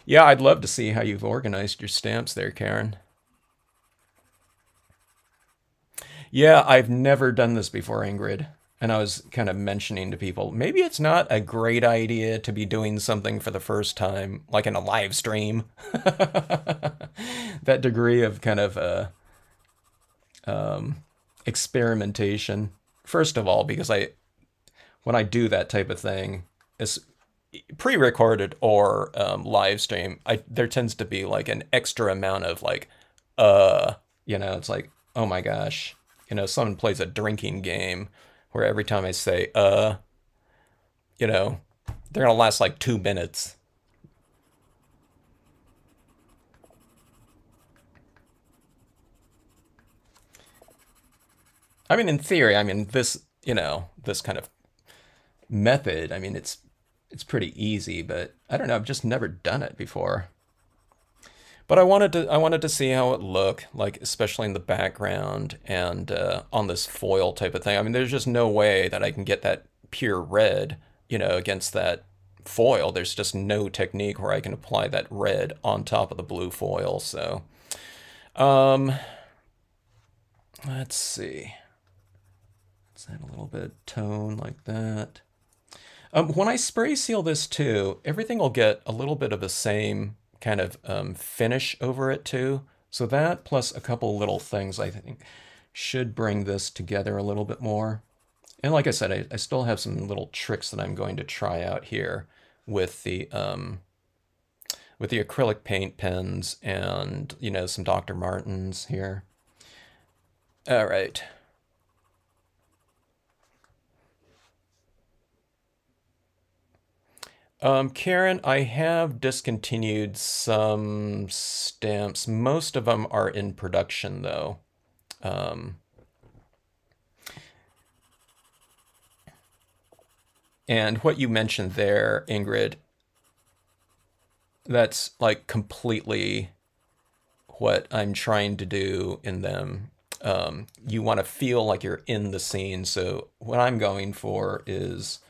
Yeah, I'd love to see how you've organized your stamps there, Karen. Yeah, I've never done this before, Ingrid. And I was kind of mentioning to people, maybe it's not a great idea to be doing something for the first time, like in a live stream. [laughs] that degree of kind of uh, um, experimentation. First of all, because I when I do that type of thing, it's pre-recorded or um, live stream, I there tends to be like an extra amount of like, uh, you know, it's like, oh my gosh, you know, someone plays a drinking game where every time I say, uh, you know, they're gonna last like two minutes. I mean, in theory, I mean, this, you know, this kind of method, I mean, it's it's pretty easy, but I don't know, I've just never done it before. But I wanted to I wanted to see how it looked, like especially in the background and uh, on this foil type of thing. I mean, there's just no way that I can get that pure red, you know, against that foil. There's just no technique where I can apply that red on top of the blue foil. So, um, let's see. Let's add a little bit of tone like that. Um, when I spray seal this too, everything will get a little bit of the same kind of um, finish over it too. So that plus a couple little things I think should bring this together a little bit more. And like I said, I, I still have some little tricks that I'm going to try out here with the um, with the acrylic paint pens and, you know, some Dr. Martin's here. All right. Um, Karen, I have discontinued some stamps. Most of them are in production, though. Um, and what you mentioned there, Ingrid, that's like completely what I'm trying to do in them. Um, you want to feel like you're in the scene. So what I'm going for is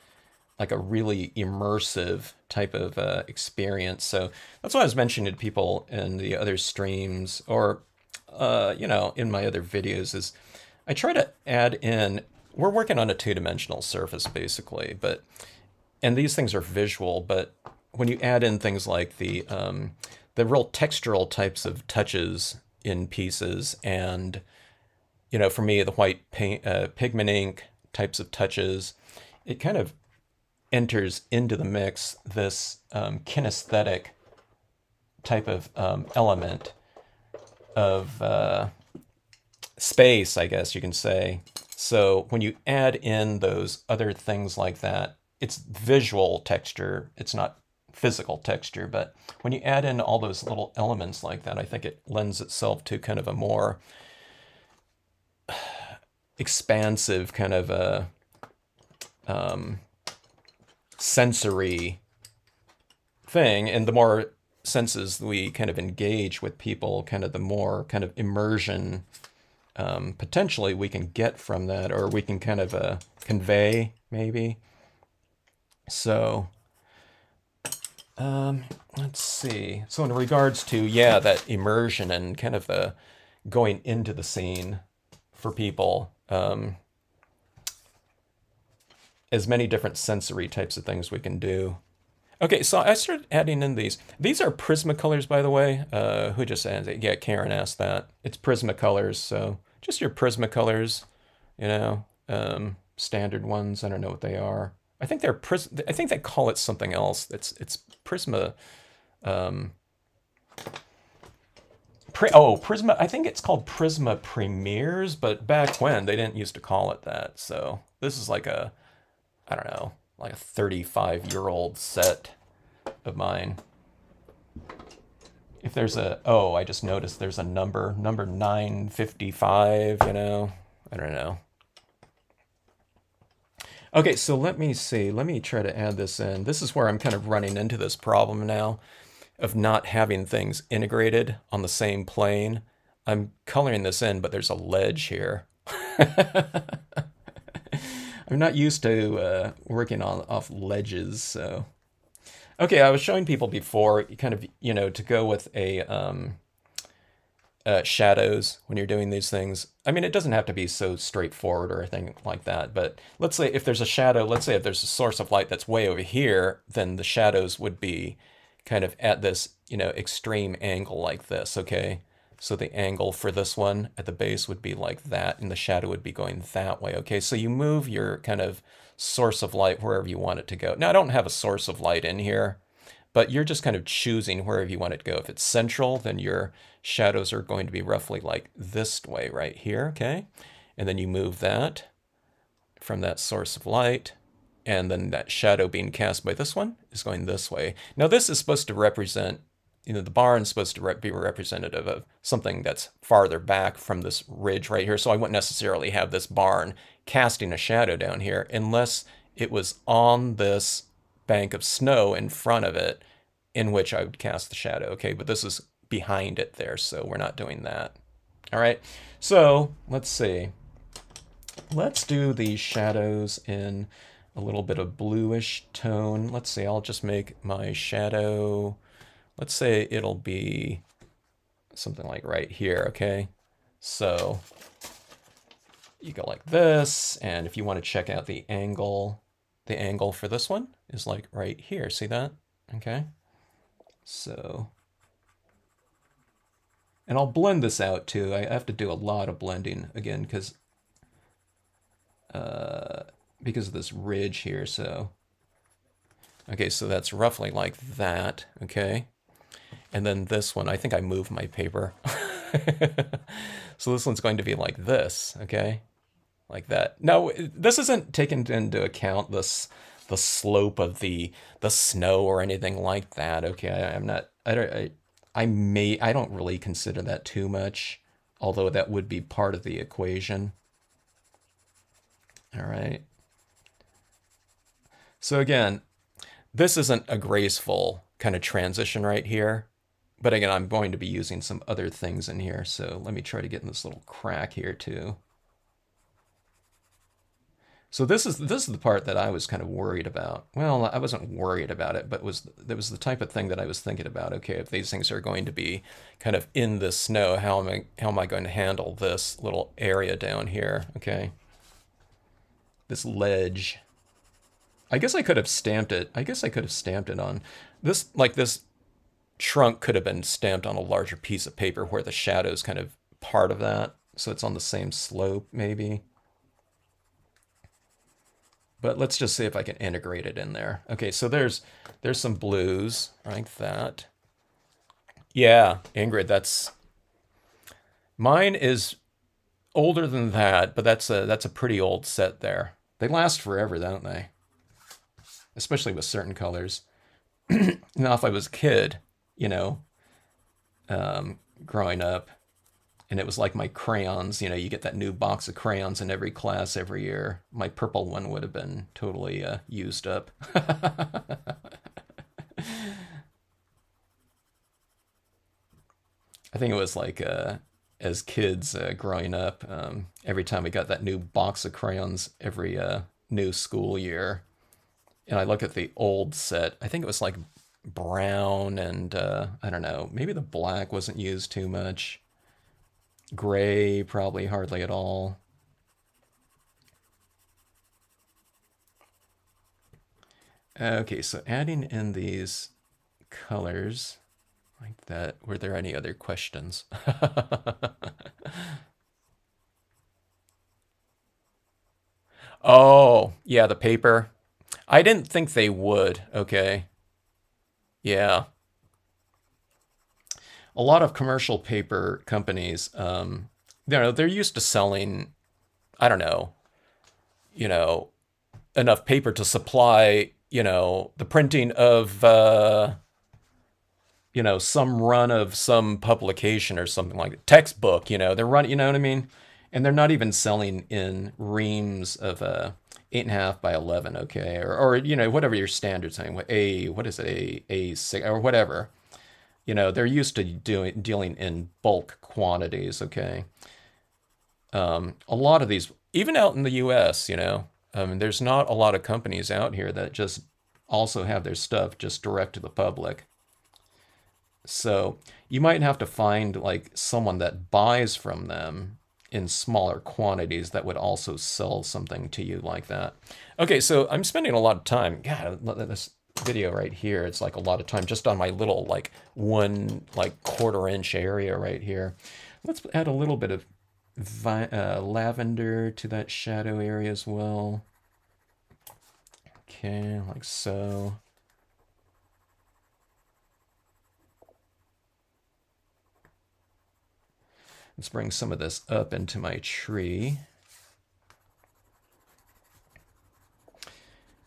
like a really immersive type of uh, experience. So that's why I was mentioning to people in the other streams or, uh, you know, in my other videos is I try to add in, we're working on a two-dimensional surface basically, but, and these things are visual, but when you add in things like the, um, the real textural types of touches in pieces and, you know, for me, the white paint, uh, pigment ink types of touches, it kind of enters into the mix this um, kinesthetic type of um, element of uh, space, I guess you can say. So when you add in those other things like that, it's visual texture. It's not physical texture, but when you add in all those little elements like that, I think it lends itself to kind of a more [sighs] expansive kind of a um, sensory thing. And the more senses we kind of engage with people, kind of the more kind of immersion um, potentially we can get from that, or we can kind of uh, convey maybe. So um, let's see. So in regards to, yeah, that immersion and kind of the going into the scene for people. Um, as many different sensory types of things we can do. Okay, so I started adding in these. These are Prismacolors, by the way. Uh, who just asked it? Yeah, Karen asked that. It's Prismacolors, so just your Prismacolors, you know, um, standard ones. I don't know what they are. I think they're pris. I think they call it something else. It's it's Prisma. Um, Pri oh, Prisma. I think it's called Prisma Premieres, but back when they didn't used to call it that. So this is like a, I don't know, like a 35 year old set of mine. If there's a, oh, I just noticed there's a number, number 955, you know, I don't know. Okay, so let me see. Let me try to add this in. This is where I'm kind of running into this problem now of not having things integrated on the same plane. I'm coloring this in, but there's a ledge here. [laughs] I'm not used to uh, working on off ledges, so. Okay, I was showing people before, kind of, you know, to go with a um, uh, shadows when you're doing these things. I mean, it doesn't have to be so straightforward or anything like that, but let's say if there's a shadow, let's say if there's a source of light that's way over here, then the shadows would be kind of at this, you know, extreme angle like this, okay? So the angle for this one at the base would be like that, and the shadow would be going that way, okay? So you move your kind of source of light wherever you want it to go. Now, I don't have a source of light in here, but you're just kind of choosing wherever you want it to go. If it's central, then your shadows are going to be roughly like this way right here, okay? And then you move that from that source of light and then that shadow being cast by this one is going this way. Now this is supposed to represent, you know, the barn's supposed to re be representative of something that's farther back from this ridge right here. So I wouldn't necessarily have this barn casting a shadow down here unless it was on this bank of snow in front of it in which I would cast the shadow. Okay, but this is behind it there, so we're not doing that. All right, so let's see. Let's do these shadows in a little bit of bluish tone. Let's see, I'll just make my shadow, let's say it'll be something like right here, okay? So you go like this, and if you want to check out the angle, the angle for this one is like right here, see that? Okay, so, and I'll blend this out too. I have to do a lot of blending again because uh, because of this ridge here, so. Okay, so that's roughly like that, okay? And then this one, I think I moved my paper. [laughs] so this one's going to be like this, okay? Like that. Now, this isn't taken into account this the slope of the the snow or anything like that. Okay, I, am not. I don't. I, I may. I don't really consider that too much, although that would be part of the equation. All right. So again, this isn't a graceful kind of transition right here. But again, I'm going to be using some other things in here. So let me try to get in this little crack here too. So this is this is the part that I was kind of worried about. Well, I wasn't worried about it, but was that was the type of thing that I was thinking about. Okay, if these things are going to be kind of in the snow, how am I how am I going to handle this little area down here? Okay, this ledge. I guess I could have stamped it. I guess I could have stamped it on this, like this trunk could have been stamped on a larger piece of paper where the shadow is kind of part of that. So it's on the same slope maybe. But let's just see if I can integrate it in there. Okay, so there's there's some blues like that. Yeah, Ingrid, that's mine is older than that, but that's a that's a pretty old set there. They last forever, don't they? especially with certain colors. [clears throat] now, if I was a kid, you know, um, growing up, and it was like my crayons, you know, you get that new box of crayons in every class every year. My purple one would have been totally uh, used up. [laughs] I think it was like uh, as kids uh, growing up, um, every time we got that new box of crayons every uh, new school year, and I look at the old set, I think it was like brown and uh, I don't know, maybe the black wasn't used too much. Gray, probably hardly at all. Okay, so adding in these colors like that. Were there any other questions? [laughs] oh, yeah, the paper. I didn't think they would. Okay. Yeah. A lot of commercial paper companies, um, you know, they're used to selling, I don't know, you know, enough paper to supply, you know, the printing of, uh, you know, some run of some publication or something like a textbook, you know, they're running, you know what I mean? And they're not even selling in reams of uh, eight and a half by 11, okay? Or, or you know, whatever your standard saying, a, what is it, a, a six, or whatever. You know, they're used to doing dealing in bulk quantities, okay? Um, a lot of these, even out in the US, you know, um, there's not a lot of companies out here that just also have their stuff just direct to the public. So you might have to find like someone that buys from them in smaller quantities that would also sell something to you like that. Okay, so I'm spending a lot of time. God, this video right here, it's like a lot of time just on my little like one like quarter inch area right here. Let's add a little bit of uh, lavender to that shadow area as well. Okay, like so. Let's bring some of this up into my tree.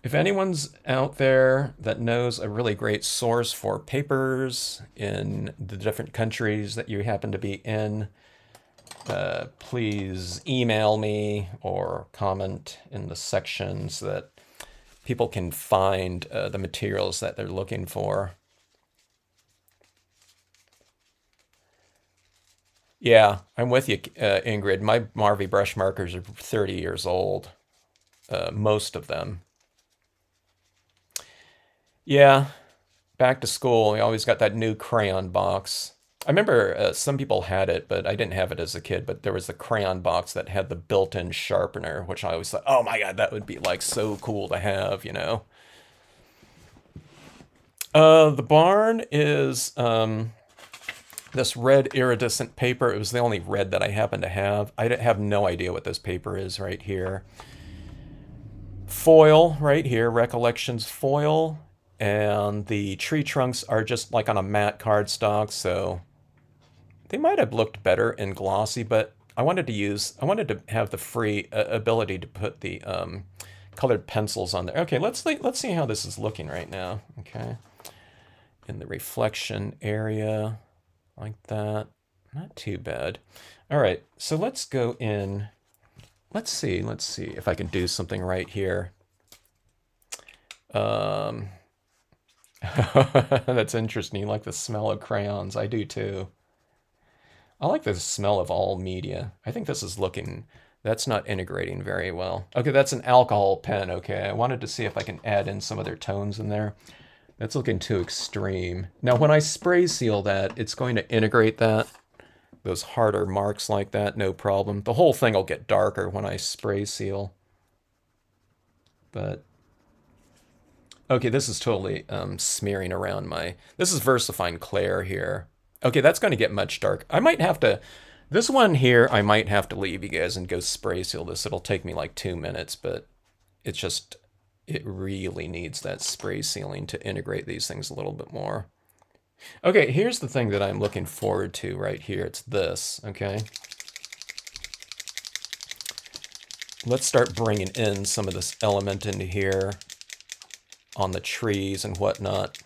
If anyone's out there that knows a really great source for papers in the different countries that you happen to be in, uh, please email me or comment in the section so that people can find uh, the materials that they're looking for. Yeah, I'm with you, uh, Ingrid. My Marvy brush markers are 30 years old, uh, most of them. Yeah, back to school, we always got that new crayon box. I remember uh, some people had it, but I didn't have it as a kid. But there was the crayon box that had the built-in sharpener, which I always thought, oh my god, that would be like so cool to have, you know. Uh, the barn is um, this red iridescent paper. It was the only red that I happen to have. I have no idea what this paper is right here. Foil right here, Recollections foil. And the tree trunks are just like on a matte cardstock, so they might have looked better in glossy, but I wanted to use, I wanted to have the free uh, ability to put the um, colored pencils on there. Okay, let's let's see how this is looking right now. Okay, in the reflection area like that. Not too bad. All right, so let's go in. Let's see, let's see if I can do something right here. Um, [laughs] that's interesting. You like the smell of crayons. I do too. I like the smell of all media. I think this is looking, that's not integrating very well. Okay, that's an alcohol pen. Okay, I wanted to see if I can add in some other tones in there. That's looking too extreme. Now, when I spray seal that, it's going to integrate that. Those harder marks like that, no problem. The whole thing will get darker when I spray seal. But, okay, this is totally um, smearing around my... This is VersaFine Clair here. Okay, that's going to get much dark. I might have to... This one here, I might have to leave you guys and go spray seal this. It'll take me like two minutes, but it's just it really needs that spray sealing to integrate these things a little bit more. Okay, here's the thing that I'm looking forward to right here. It's this, okay? Let's start bringing in some of this element into here on the trees and whatnot.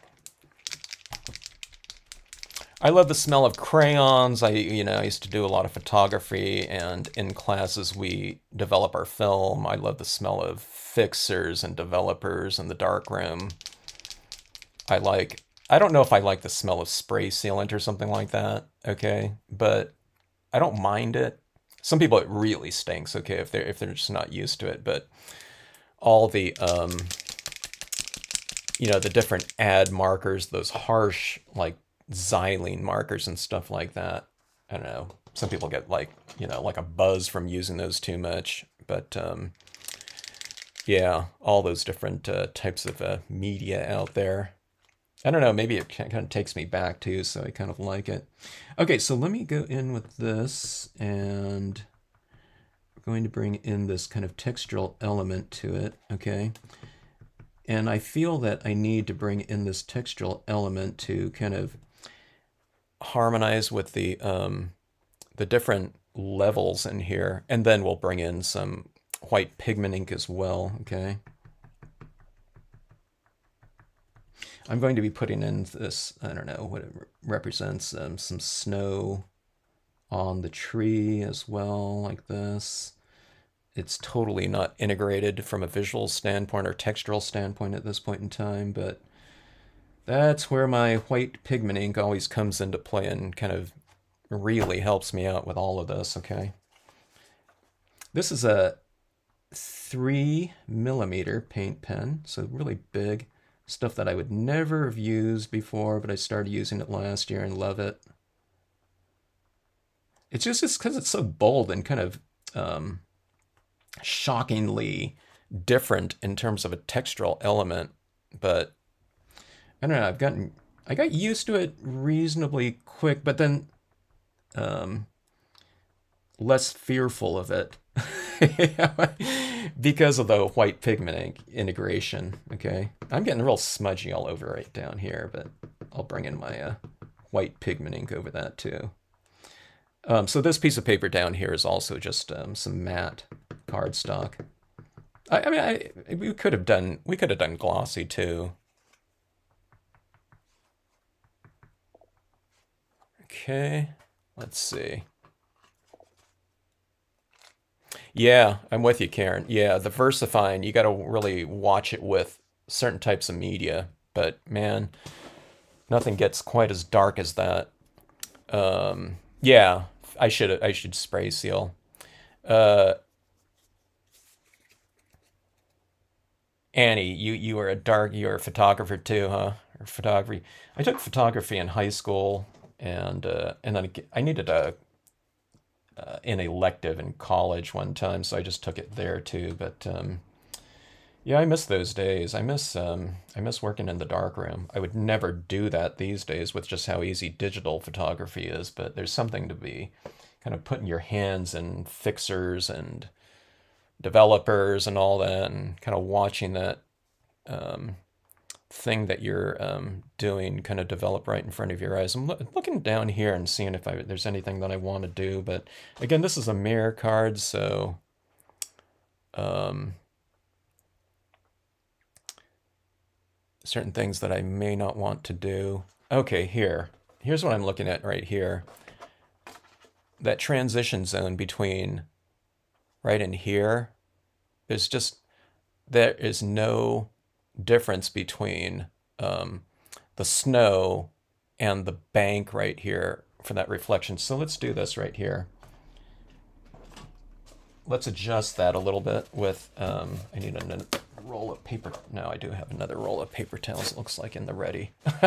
I love the smell of crayons. I, you know, I used to do a lot of photography and in classes we develop our film. I love the smell of fixers and developers in the darkroom. I like, I don't know if I like the smell of spray sealant or something like that, okay? But I don't mind it. Some people it really stinks, okay, if they're if they're just not used to it, but all the um you know, the different AD markers, those harsh like xylene markers and stuff like that. I don't know. Some people get like, you know, like a buzz from using those too much. But um, yeah, all those different uh, types of uh, media out there. I don't know, maybe it kind of takes me back too, so I kind of like it. Okay, so let me go in with this and we're going to bring in this kind of textural element to it, okay? And I feel that I need to bring in this textural element to kind of harmonize with the um, the different levels in here. And then we'll bring in some white pigment ink as well, okay? I'm going to be putting in this, I don't know what it represents, um, some snow on the tree as well, like this. It's totally not integrated from a visual standpoint or textural standpoint at this point in time, but that's where my white pigment ink always comes into play and kind of really helps me out with all of this, okay? This is a three millimeter paint pen, so really big stuff that I would never have used before, but I started using it last year and love it. It's just because it's so bold and kind of um, shockingly different in terms of a textural element, but I don't know. I've gotten I got used to it reasonably quick, but then um, less fearful of it [laughs] because of the white pigment ink integration. Okay, I'm getting real smudgy all over right down here, but I'll bring in my uh, white pigment ink over that too. Um, so this piece of paper down here is also just um, some matte cardstock. I, I mean, I, we could have done we could have done glossy too. Okay, let's see. Yeah, I'm with you, Karen. Yeah, the VersaFine, you got to really watch it with certain types of media. But man, nothing gets quite as dark as that. Um, yeah, I should I should spray seal. Uh, Annie, you you were a dark you were a photographer too, huh? Or photography. I took photography in high school, and uh, and then I needed a uh, an elective in college one time, so I just took it there too. But um, yeah, I miss those days. I miss um, I miss working in the darkroom. I would never do that these days with just how easy digital photography is. But there's something to be kind of putting your hands in fixers and developers and all that, and kind of watching that um, thing that you're um, doing kind of develop right in front of your eyes. I'm lo looking down here and seeing if I, there's anything that I want to do. But again, this is a mirror card, so um, certain things that I may not want to do. Okay, here. Here's what I'm looking at right here. That transition zone between right in here, there's just, there is no difference between um, the snow and the bank right here for that reflection. So let's do this right here. Let's adjust that a little bit with, um, I need a roll of paper. No, I do have another roll of paper towels, it looks like in the ready. [laughs]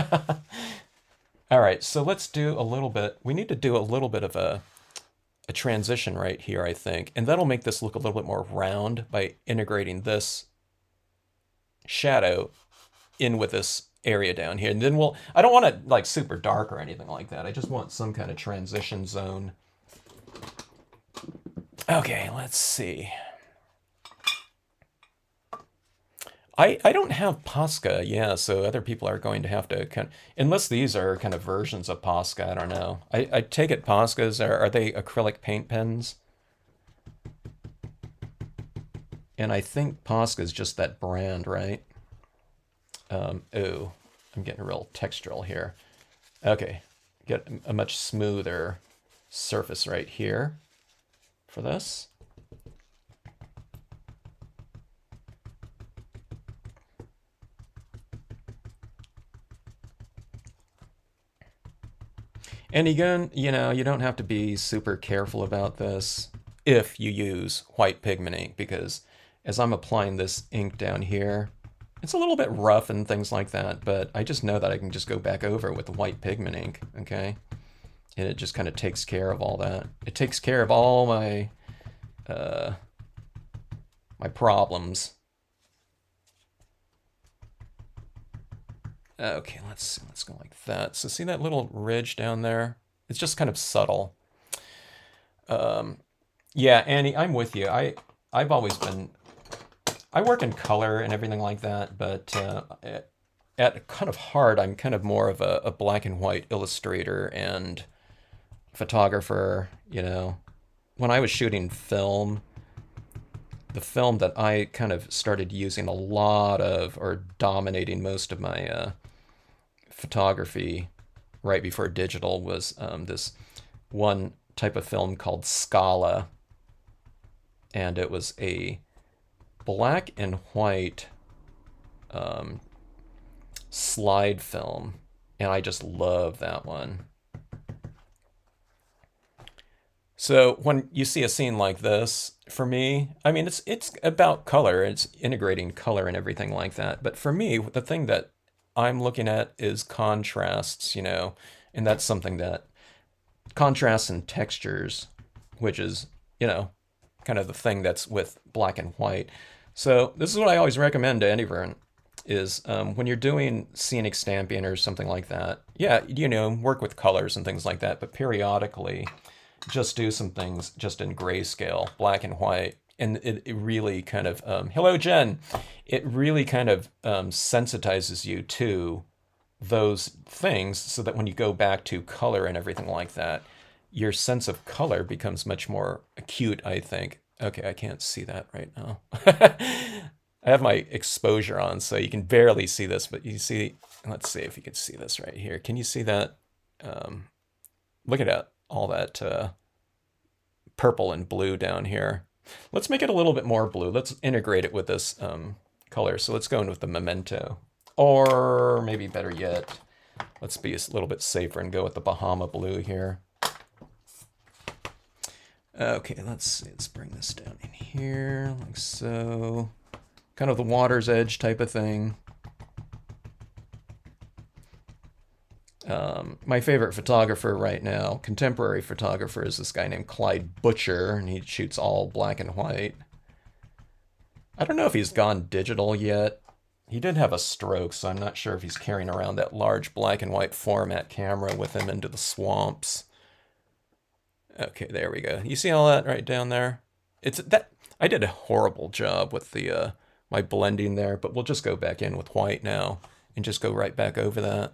All right, so let's do a little bit, we need to do a little bit of a, a transition right here, I think. And that'll make this look a little bit more round by integrating this shadow in with this area down here. And then we'll, I don't want it like super dark or anything like that. I just want some kind of transition zone. Okay, let's see. I, I don't have Posca, yeah, so other people are going to have to kind of, unless these are kind of versions of Posca, I don't know. I, I take it Poscas, are, are they acrylic paint pens? And I think Posca is just that brand, right? Um, oh, I'm getting real textural here. Okay, get a much smoother surface right here for this. And again, you know, you don't have to be super careful about this if you use white pigment ink because as I'm applying this ink down here, it's a little bit rough and things like that, but I just know that I can just go back over with the white pigment ink, okay? and it just kind of takes care of all that. It takes care of all my uh, my problems. Okay, let's let's go like that. So see that little ridge down there? It's just kind of subtle. Um, yeah, Annie, I'm with you. I I've always been I work in color and everything like that, but uh, at kind of heart, I'm kind of more of a, a black and white illustrator and photographer. You know, when I was shooting film, the film that I kind of started using a lot of or dominating most of my uh, photography right before digital was um, this one type of film called Scala. And it was a black and white um, slide film. And I just love that one. So when you see a scene like this, for me, I mean, it's it's about color. It's integrating color and everything like that. But for me, the thing that I'm looking at is contrasts, you know, and that's something that contrasts and textures, which is, you know, kind of the thing that's with black and white. So this is what I always recommend to anyone is um, when you're doing scenic stamping or something like that, yeah, you know, work with colors and things like that, but periodically just do some things just in grayscale, black and white. And it, it really kind of, um, hello, Jen. It really kind of um, sensitizes you to those things so that when you go back to color and everything like that, your sense of color becomes much more acute, I think. Okay, I can't see that right now. [laughs] I have my exposure on, so you can barely see this, but you see, let's see if you can see this right here. Can you see that? Um, look at that, all that uh, purple and blue down here. Let's make it a little bit more blue. Let's integrate it with this um, color. So let's go in with the memento. Or maybe better yet, let's be a little bit safer and go with the Bahama blue here. Okay, let's. Let's bring this down in here like so kind of the water's edge type of thing. Um, my favorite photographer right now, contemporary photographer, is this guy named Clyde Butcher, and he shoots all black and white. I don't know if he's gone digital yet. He did have a stroke, so I'm not sure if he's carrying around that large black and white format camera with him into the swamps. Okay, there we go. You see all that right down there? It's that I did a horrible job with the uh, my blending there, but we'll just go back in with white now and just go right back over that.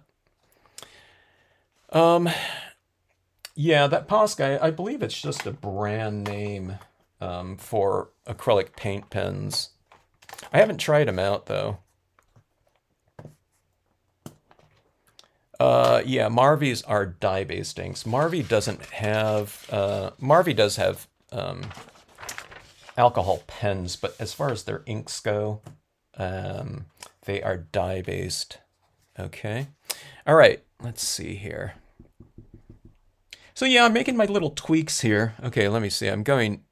Um, yeah, that Posca, I believe it's just a brand name um, for acrylic paint pens. I haven't tried them out though. Uh, yeah, Marvies are dye-based inks. Marvy doesn't have, uh, Marvy does have um, alcohol pens, but as far as their inks go, um, they are dye-based. Okay. All right, let's see here. So yeah, I'm making my little tweaks here. Okay, let me see. I'm going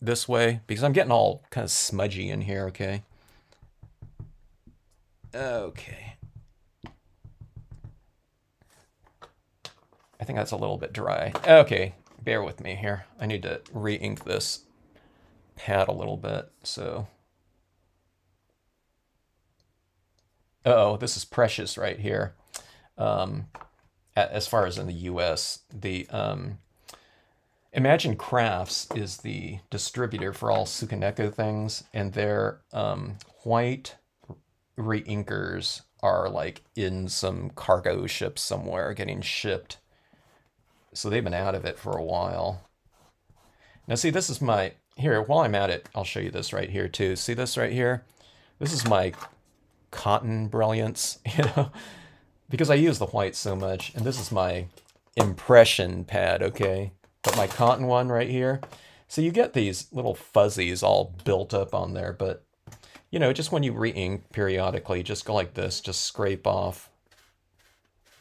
this way because I'm getting all kind of smudgy in here, okay? Okay. I think that's a little bit dry. Okay, bear with me here. I need to re-ink this pad a little bit, so. Uh oh, this is precious right here. Um, as far as in the U.S., the um, Imagine Crafts is the distributor for all Tsukineko things, and their um, white reinkers are like in some cargo ship somewhere getting shipped. So they've been out of it for a while. Now see, this is my here, while I'm at it, I'll show you this right here too. See this right here? This is my cotton brilliance, [laughs] you know, because I use the white so much. And this is my impression pad, okay? But my cotton one right here. So you get these little fuzzies all built up on there, but you know, just when you re-ink periodically, just go like this, just scrape off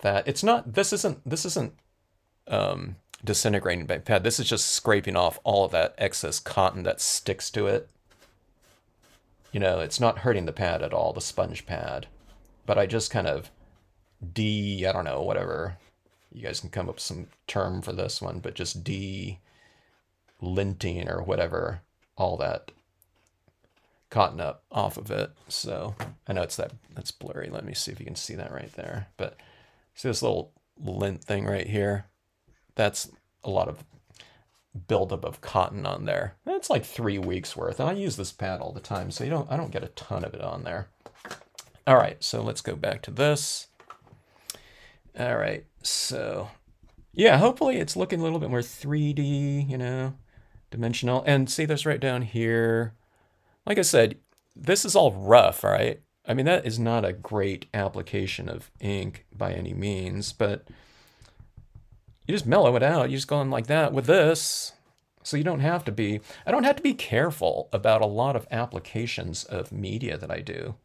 that. It's not, this isn't, this isn't, um, disintegrating pad. This is just scraping off all of that excess cotton that sticks to it. You know, it's not hurting the pad at all, the sponge pad. But I just kind of de, I don't know, whatever. you guys can come up with some term for this one, but just de linting or whatever, all that cotton up off of it. So I know it's that that's blurry. Let me see if you can see that right there. But see this little lint thing right here? That's a lot of buildup of cotton on there. That's like three weeks worth. And I use this pad all the time, so you don't I don't get a ton of it on there. All right, so let's go back to this. All right, so yeah, hopefully it's looking a little bit more 3D, you know, dimensional. And see this right down here. Like I said, this is all rough, right? I mean, that is not a great application of ink by any means, but you just mellow it out. You just go in like that with this. So you don't have to be, I don't have to be careful about a lot of applications of media that I do.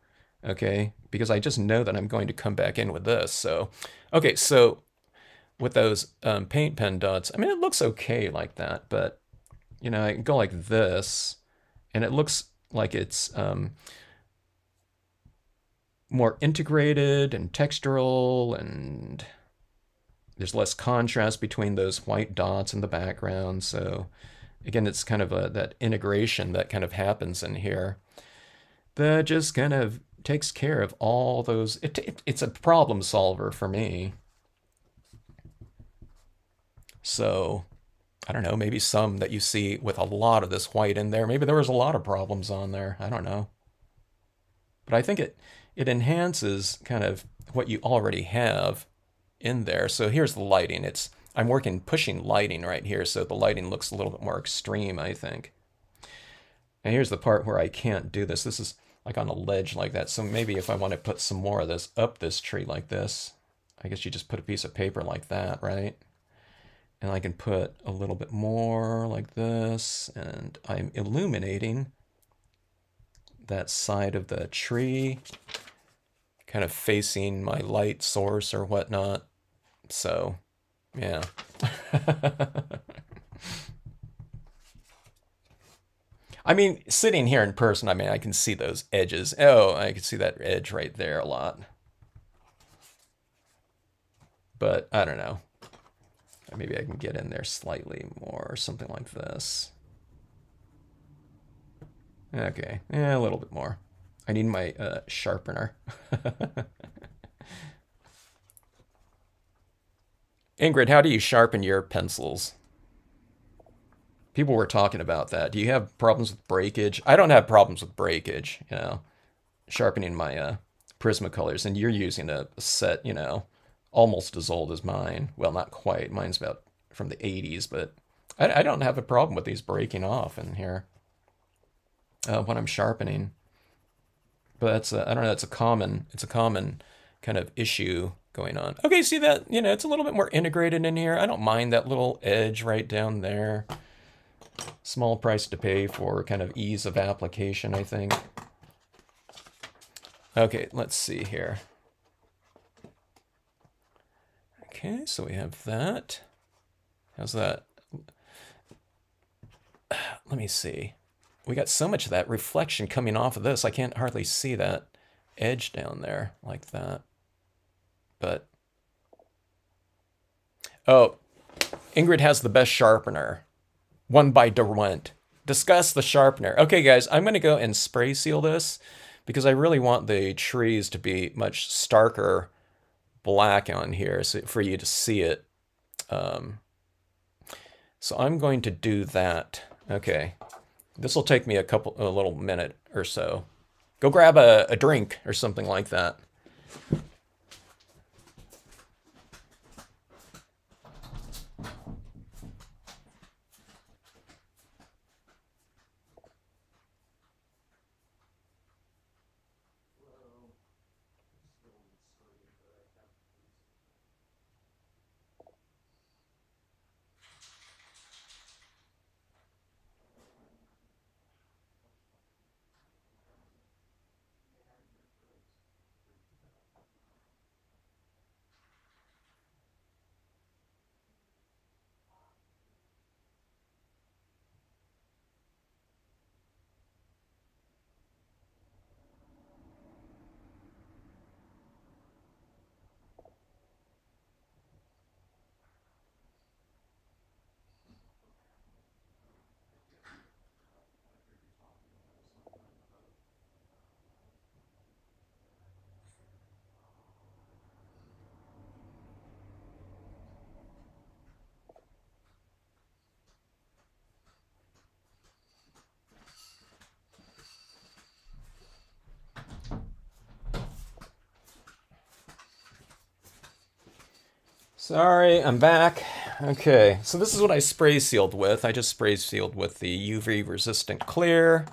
Okay. Because I just know that I'm going to come back in with this. So, okay. So with those um, paint pen dots, I mean, it looks okay like that, but you know, I can go like this and it looks like it's um, more integrated and textural and there's less contrast between those white dots in the background. So again, it's kind of a, that integration that kind of happens in here that just kind of takes care of all those. It, it, it's a problem solver for me. So I don't know, maybe some that you see with a lot of this white in there. Maybe there was a lot of problems on there. I don't know. But I think it, it enhances kind of what you already have in there. So here's the lighting. It's I'm working pushing lighting right here, so the lighting looks a little bit more extreme, I think. And here's the part where I can't do this. This is like on a ledge like that. So maybe if I want to put some more of this up this tree like this, I guess you just put a piece of paper like that, right? And I can put a little bit more like this, and I'm illuminating that side of the tree, kind of facing my light source or whatnot. So, yeah. [laughs] I mean, sitting here in person, I mean, I can see those edges. Oh, I can see that edge right there a lot. But I don't know. Maybe I can get in there slightly more or something like this. Okay, yeah, a little bit more. I need my uh, sharpener. [laughs] Ingrid, how do you sharpen your pencils? People were talking about that. Do you have problems with breakage? I don't have problems with breakage, you know, sharpening my uh, Prismacolors, and you're using a set, you know, almost as old as mine. Well, not quite. Mine's about from the 80s, but I, I don't have a problem with these breaking off in here uh, when I'm sharpening. But that's a, I don't know. That's a common. It's a common kind of issue going on. Okay, see that, you know, it's a little bit more integrated in here. I don't mind that little edge right down there. Small price to pay for kind of ease of application, I think. Okay, let's see here. Okay, so we have that. How's that? [sighs] Let me see. We got so much of that reflection coming off of this, I can't hardly see that edge down there like that but oh, Ingrid has the best sharpener, one by Derwent. Discuss the sharpener. Okay, guys, I'm going to go and spray seal this because I really want the trees to be much starker black on here so for you to see it. Um, so I'm going to do that. Okay, this will take me a couple, a little minute or so. Go grab a, a drink or something like that. Sorry, I'm back. Okay, so this is what I spray sealed with. I just spray sealed with the UV resistant clear.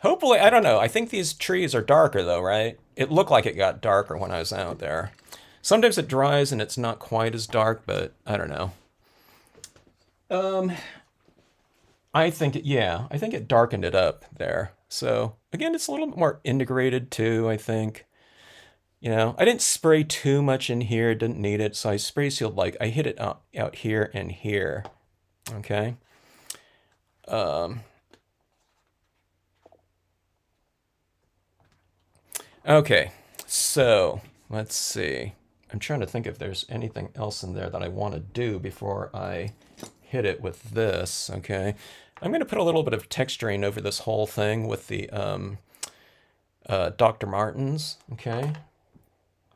Hopefully, I don't know. I think these trees are darker though, right? It looked like it got darker when I was out there. Sometimes it dries and it's not quite as dark, but I don't know. Um, I think, it, yeah, I think it darkened it up there. So again, it's a little bit more integrated too, I think. You know, I didn't spray too much in here, didn't need it, so I spray sealed like, I hit it out, out here and here, okay? Um, okay, so let's see. I'm trying to think if there's anything else in there that I want to do before I hit it with this, okay? I'm going to put a little bit of texturing over this whole thing with the um, uh, Dr. Martin's, okay?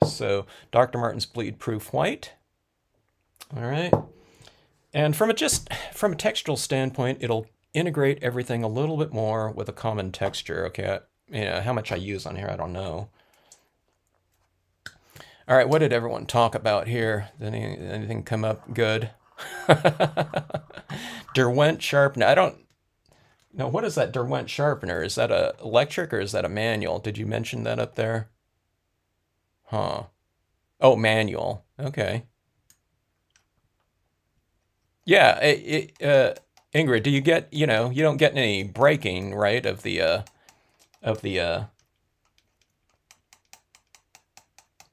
So Dr. Martin's Bleed Proof White. All right. And from a just from a textural standpoint, it'll integrate everything a little bit more with a common texture. Okay, you know, how much I use on here, I don't know. All right, what did everyone talk about here? Did any, anything come up good? [laughs] Derwent sharpener. I don't know. What is that Derwent sharpener? Is that a electric or is that a manual? Did you mention that up there? Huh. Oh, manual. Okay. Yeah, it, it, uh, Ingrid, do you get, you know, you don't get any breaking, right, of the, uh, of the, uh,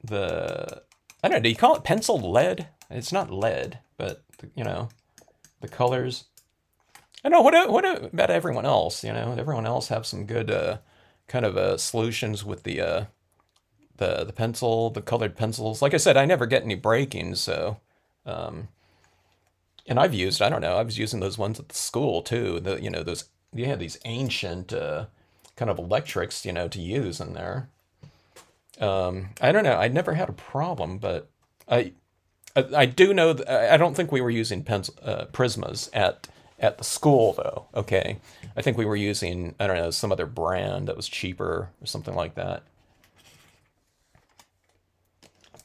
the, I don't know, do you call it pencil lead? It's not lead, but, you know, the colors. I don't know, what, what about everyone else, you know? Everyone else have some good, uh, kind of, uh, solutions with the, uh, the the pencil, the colored pencils. Like I said, I never get any breaking, so um, and I've used I don't know I was using those ones at the school too. The you know those you had these ancient uh, kind of electrics you know to use in there. Um, I don't know. I never had a problem, but I I, do know I don't think we were using pencil uh, prismas at at the school though. Okay, I think we were using I don't know some other brand that was cheaper or something like that.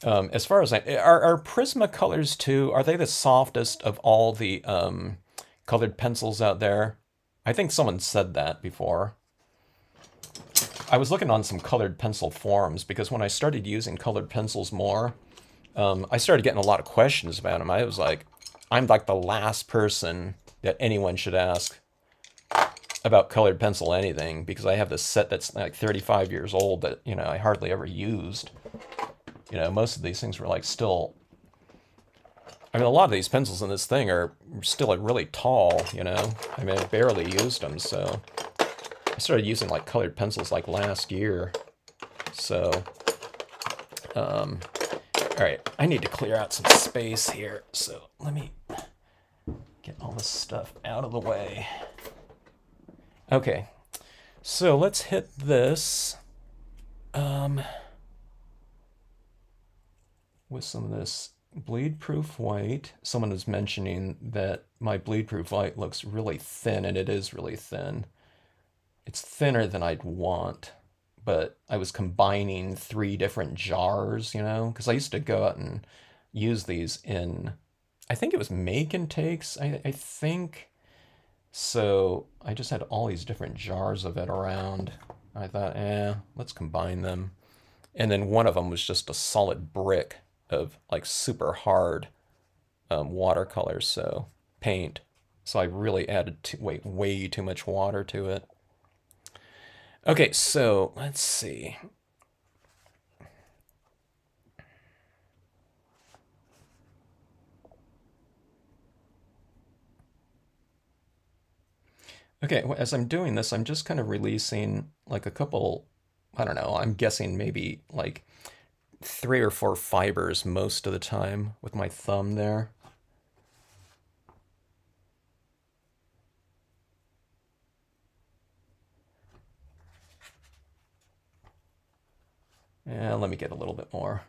Um, as far as I, are, are Prismacolors too, are they the softest of all the um, colored pencils out there? I think someone said that before. I was looking on some colored pencil forums because when I started using colored pencils more, um, I started getting a lot of questions about them. I was like, I'm like the last person that anyone should ask about colored pencil anything because I have this set that's like 35 years old that, you know, I hardly ever used you know, most of these things were like still. I mean, a lot of these pencils in this thing are still like really tall, you know. I mean, I barely used them, so I started using like colored pencils like last year. So, um, all right, I need to clear out some space here. So let me get all this stuff out of the way. Okay, so let's hit this. Um, with some of this bleed proof white. Someone is mentioning that my bleed proof white looks really thin, and it is really thin. It's thinner than I'd want, but I was combining three different jars, you know, because I used to go out and use these in, I think it was make and takes, I, I think. So I just had all these different jars of it around. I thought, eh, let's combine them. And then one of them was just a solid brick of like super hard um, watercolors, so paint. So I really added too, way, way too much water to it. Okay, so let's see. Okay, as I'm doing this, I'm just kind of releasing like a couple, I don't know, I'm guessing maybe like three or four fibers most of the time with my thumb there. And let me get a little bit more.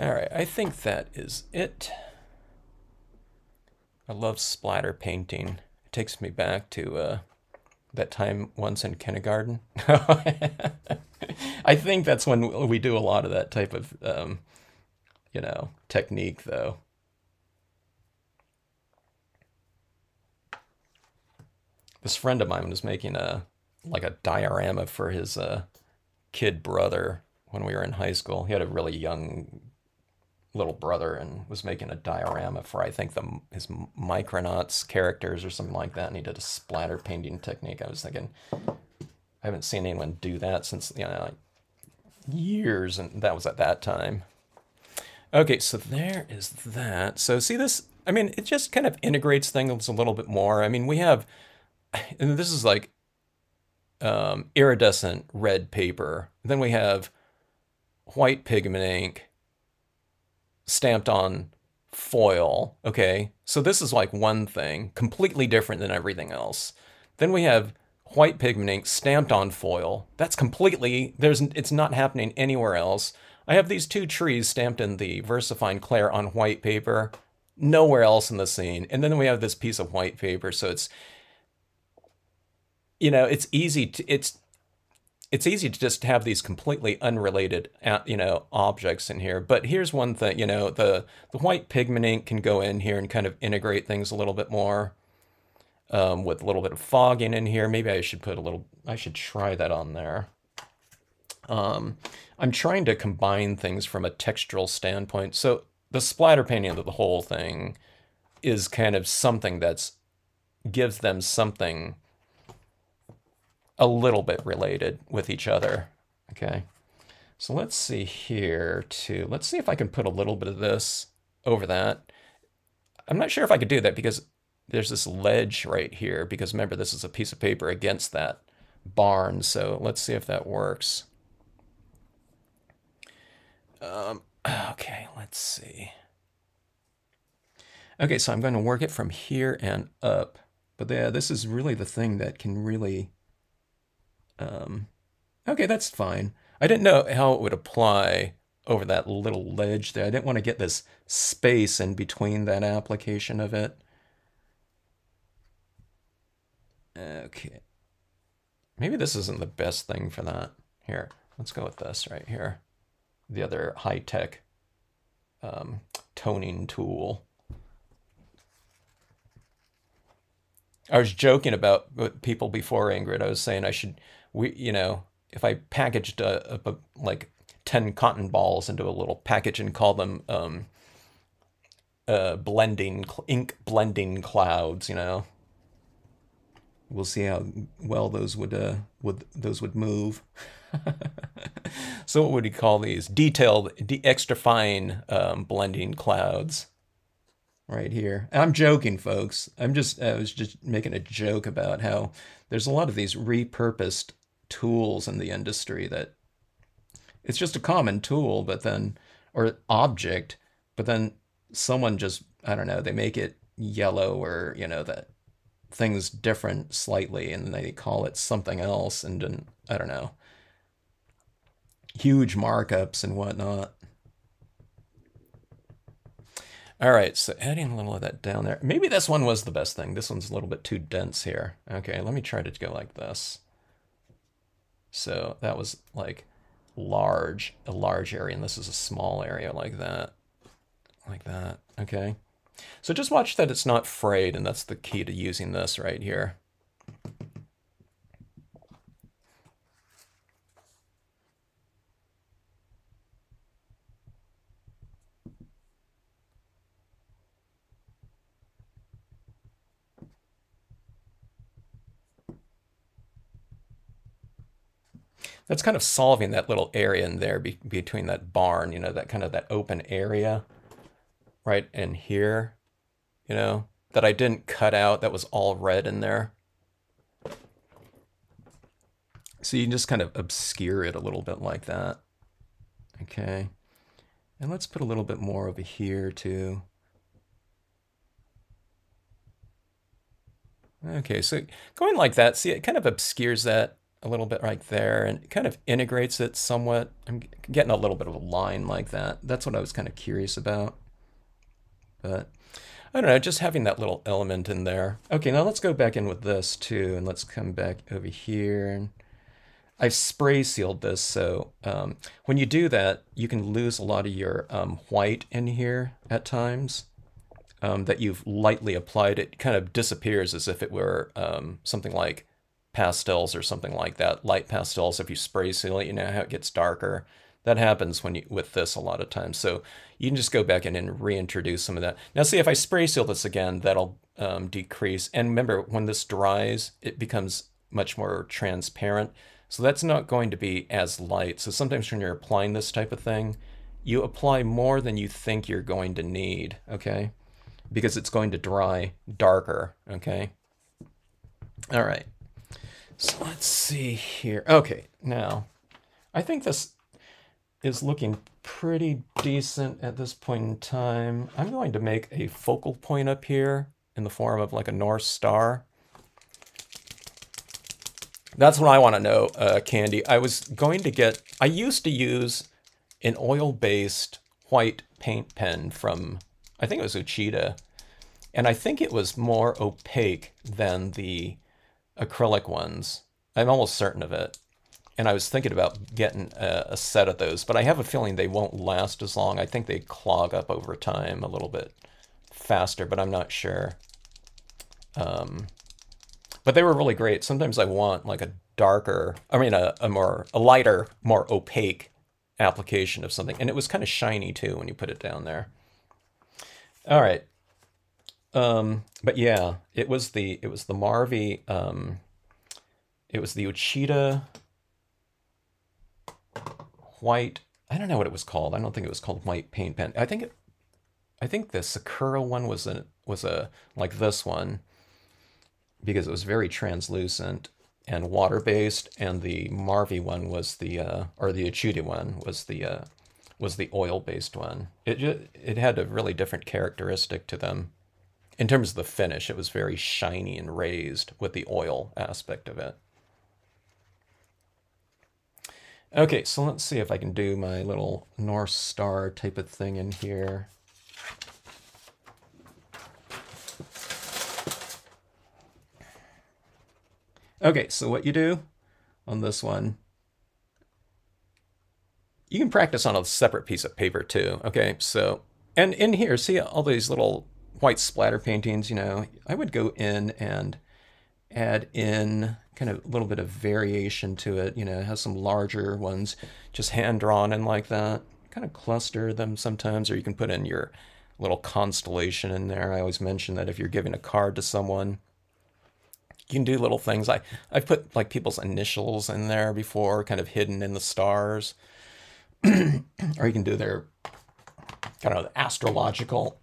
All right, I think that is it. I love splatter painting. It takes me back to uh, that time once in kindergarten. [laughs] I think that's when we do a lot of that type of, um, you know, technique, though. This friend of mine was making a like a diorama for his uh, kid brother when we were in high school. He had a really young little brother and was making a diorama for I think the his Micronauts characters or something like that, and he did a splatter painting technique. I was thinking, I haven't seen anyone do that since you know like years, and that was at that time. Okay, so there is that. So see this. I mean, it just kind of integrates things a little bit more. I mean, we have, [laughs] and this is like um, iridescent red paper. Then we have white pigment ink stamped on foil. Okay, so this is like one thing, completely different than everything else. Then we have white pigment ink stamped on foil. That's completely, there's, it's not happening anywhere else. I have these two trees stamped in the VersaFine Clair on white paper, nowhere else in the scene. And then we have this piece of white paper, so it's, you know, it's easy to, it's, it's easy to just have these completely unrelated, uh, you know, objects in here. But here's one thing, you know, the, the white pigment ink can go in here and kind of integrate things a little bit more um, with a little bit of fogging in here. Maybe I should put a little, I should try that on there. Um, I'm trying to combine things from a textural standpoint. So the splatter painting of the whole thing is kind of something that's gives them something a little bit related with each other. Okay, so let's see here too. Let's see if I can put a little bit of this over that. I'm not sure if I could do that because there's this ledge right here because remember this is a piece of paper against that barn. So let's see if that works. Um, [sighs] okay, let's see. Okay, so I'm going to work it from here and up. But yeah, this is really the thing that can really um, okay, that's fine. I didn't know how it would apply over that little ledge there. I didn't want to get this space in between that application of it. Okay. Maybe this isn't the best thing for that. Here, let's go with this right here. The other high-tech um, toning tool. I was joking about people before Ingrid. I was saying I should we you know if I packaged a, a, a, like ten cotton balls into a little package and call them um, uh, blending ink blending clouds, you know. We'll see how well those would uh, would those would move. [laughs] so what would you call these? Detailed, de extra fine um, blending clouds. Right here. I'm joking, folks. I'm just I was just making a joke about how there's a lot of these repurposed tools in the industry that it's just a common tool, but then, or object, but then someone just, I don't know, they make it yellow or, you know, that thing's different slightly and they call it something else and then, I don't know, huge markups and whatnot. All right, so adding a little of that down there. Maybe this one was the best thing. This one's a little bit too dense here. Okay, let me try to go like this. So that was like large, a large area, and this is a small area like that, like that, okay? So just watch that it's not frayed, and that's the key to using this right here. That's kind of solving that little area in there be between that barn, you know, that kind of that open area right in here, you know, that I didn't cut out that was all red in there. So you can just kind of obscure it a little bit like that. Okay. And let's put a little bit more over here too. Okay, so going like that, see, it kind of obscures that a little bit right there and it kind of integrates it somewhat. I'm getting a little bit of a line like that. That's what I was kind of curious about. But I don't know, just having that little element in there. Okay, now let's go back in with this too, and let's come back over here. I've spray sealed this, so um, when you do that, you can lose a lot of your um, white in here at times um, that you've lightly applied. It kind of disappears as if it were um, something like pastels or something like that. Light pastels, if you spray seal it, you know how it gets darker. That happens when you with this a lot of times. So you can just go back in and reintroduce some of that. Now see if I spray seal this again, that'll um, decrease. And remember, when this dries, it becomes much more transparent. So that's not going to be as light. So sometimes when you're applying this type of thing, you apply more than you think you're going to need, okay? Because it's going to dry darker, okay? All right. So let's see here. Okay, now I think this is looking pretty decent at this point in time. I'm going to make a focal point up here in the form of like a North Star. That's what I want to know, uh, Candy. I was going to get, I used to use an oil-based white paint pen from, I think it was Uchida, and I think it was more opaque than the acrylic ones. I'm almost certain of it and I was thinking about getting a, a, set of those, but I have a feeling they won't last as long. I think they clog up over time a little bit faster, but I'm not sure. Um, but they were really great. Sometimes I want like a darker, I mean, a, a more, a lighter, more opaque application of something. And it was kind of shiny too when you put it down there. All right. Um, but yeah, it was the, it was the Marvy, um, it was the Uchida white. I don't know what it was called. I don't think it was called white paint pen. I think it. I think the Sakura one was a was a like this one because it was very translucent and water based, and the Marvy one was the uh, or the Uchida one was the uh, was the oil based one. It just, it had a really different characteristic to them. In terms of the finish, it was very shiny and raised with the oil aspect of it. Okay, so let's see if I can do my little North Star type of thing in here. Okay, so what you do on this one, you can practice on a separate piece of paper too, okay? So, and in here, see all these little white splatter paintings, you know, I would go in and add in kind of a little bit of variation to it. You know, has some larger ones just hand drawn in like that. Kind of cluster them sometimes, or you can put in your little constellation in there. I always mention that if you're giving a card to someone, you can do little things. I, I've put like people's initials in there before, kind of hidden in the stars. [clears throat] or you can do their kind of astrological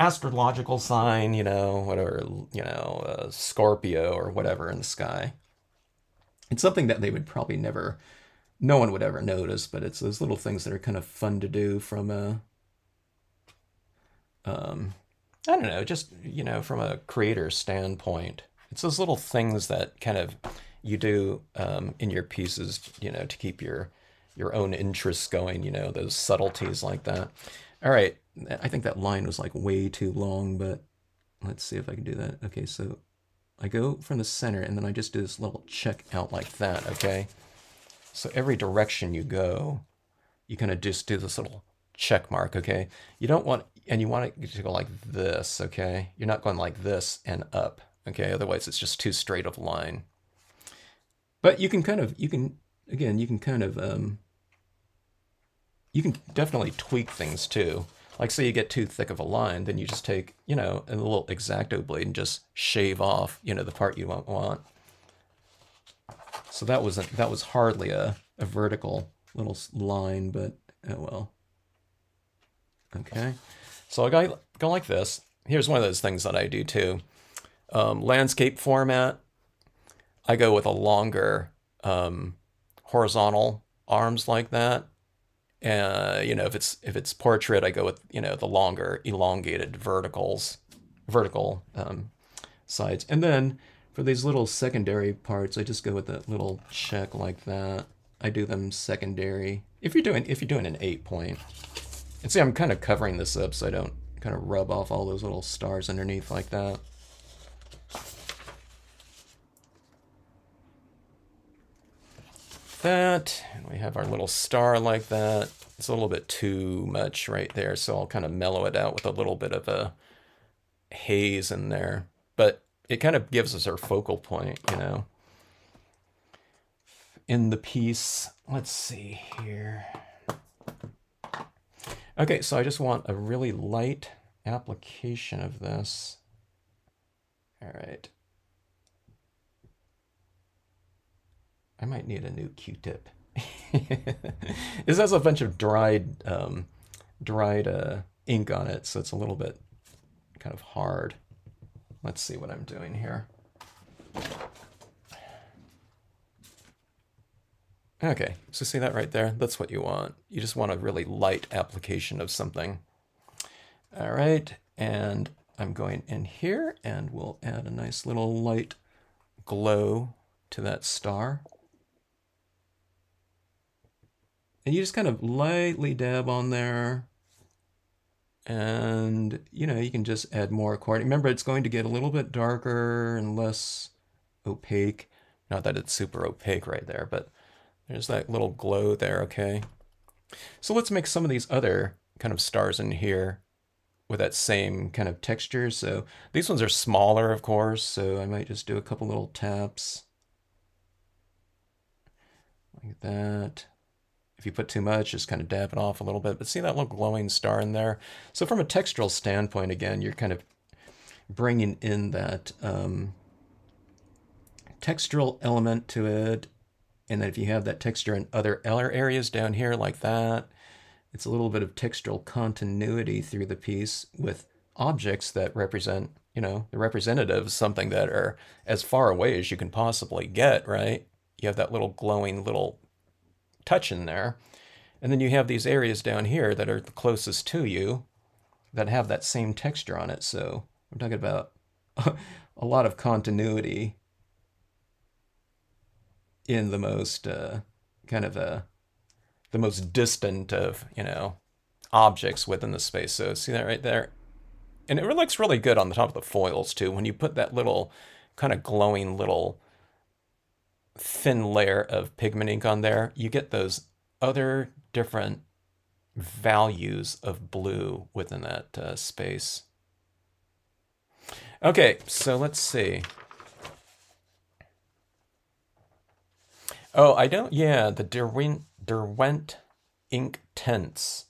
astrological sign, you know, whatever, you know, uh, Scorpio or whatever in the sky. It's something that they would probably never, no one would ever notice, but it's those little things that are kind of fun to do from a, um, I don't know, just, you know, from a creator standpoint. It's those little things that kind of you do um, in your pieces, you know, to keep your your own interests going, you know, those subtleties like that. All right, I think that line was like way too long, but let's see if I can do that. Okay, so I go from the center and then I just do this little check out like that, okay? So every direction you go, you kind of just do this little check mark, okay? You don't want, and you want it to go like this, okay? You're not going like this and up, okay? Otherwise it's just too straight of line. But you can kind of, you can, again, you can kind of, um, you can definitely tweak things too. Like say you get too thick of a line, then you just take, you know, a little X-Acto blade and just shave off, you know, the part you won't want. So that was a, that was hardly a, a vertical little line, but oh well. Okay, so I go, go like this. Here's one of those things that I do too. Um, landscape format, I go with a longer um, horizontal arms like that uh, you know, if it's if it's portrait, I go with you know the longer elongated verticals, vertical um, sides, and then For these little secondary parts, I just go with a little check like that. I do them secondary. If you're doing if you're doing an eight. And see I'm kind of covering this up so I don't kind of rub off all those little stars underneath like that. That, and we have our little star like that. It's a little bit too much right there, so I'll kind of mellow it out with a little bit of a haze in there. But it kind of gives us our focal point, you know. In the piece, let's see here. Okay, so I just want a really light application of this. All right. I might need a new Q-tip. [laughs] this has a bunch of dried, um, dried uh, ink on it, so it's a little bit kind of hard. Let's see what I'm doing here. Okay, so see that right there? That's what you want. You just want a really light application of something. All right, and I'm going in here and we'll add a nice little light glow to that star. And you just kind of lightly dab on there. And, you know, you can just add more according. Remember, it's going to get a little bit darker and less opaque. Not that it's super opaque right there, but there's that little glow there, okay? So let's make some of these other kind of stars in here with that same kind of texture. So these ones are smaller, of course, so I might just do a couple little taps like that. If you put too much, just kind of dab it off a little bit. But see that little glowing star in there? So from a textural standpoint, again, you're kind of bringing in that um, textural element to it and then if you have that texture in other areas down here like that, it's a little bit of textural continuity through the piece with objects that represent, you know, the representatives, something that are as far away as you can possibly get, right? You have that little glowing little touch in there. And then you have these areas down here that are the closest to you that have that same texture on it. So I'm talking about [laughs] a lot of continuity in the most uh, kind of a uh, the most distant of you know objects within the space. So see that right there, and it looks really good on the top of the foils too. When you put that little kind of glowing little thin layer of pigment ink on there, you get those other different values of blue within that uh, space. Okay, so let's see. Oh, I don't. Yeah, the Derwent Derwent ink tints.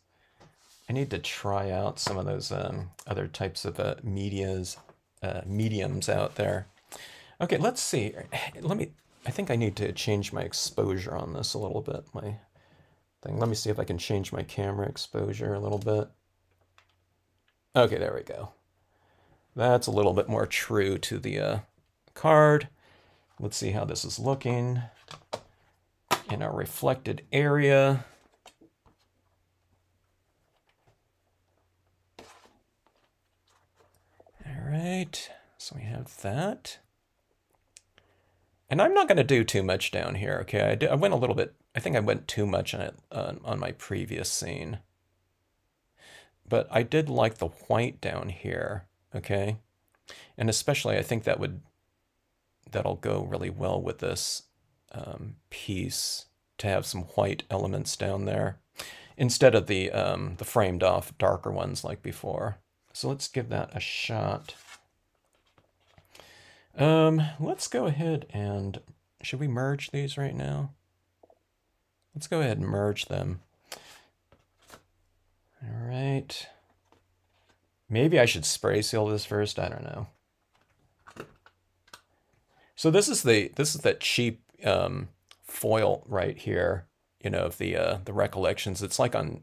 I need to try out some of those um, other types of uh, medias, uh, mediums out there. Okay, let's see. Let me. I think I need to change my exposure on this a little bit. My thing. Let me see if I can change my camera exposure a little bit. Okay, there we go. That's a little bit more true to the uh, card. Let's see how this is looking in our reflected area. All right, so we have that. And I'm not going to do too much down here, okay? I, did, I went a little bit, I think I went too much on it on my previous scene. But I did like the white down here, okay? And especially I think that would, that'll go really well with this um, piece to have some white elements down there instead of the, um, the framed off darker ones like before. So let's give that a shot. Um, let's go ahead and, should we merge these right now? Let's go ahead and merge them. All right. Maybe I should spray seal this first. I don't know. So this is the this is that cheap um, foil right here, you know, of the uh, the recollections. It's like on,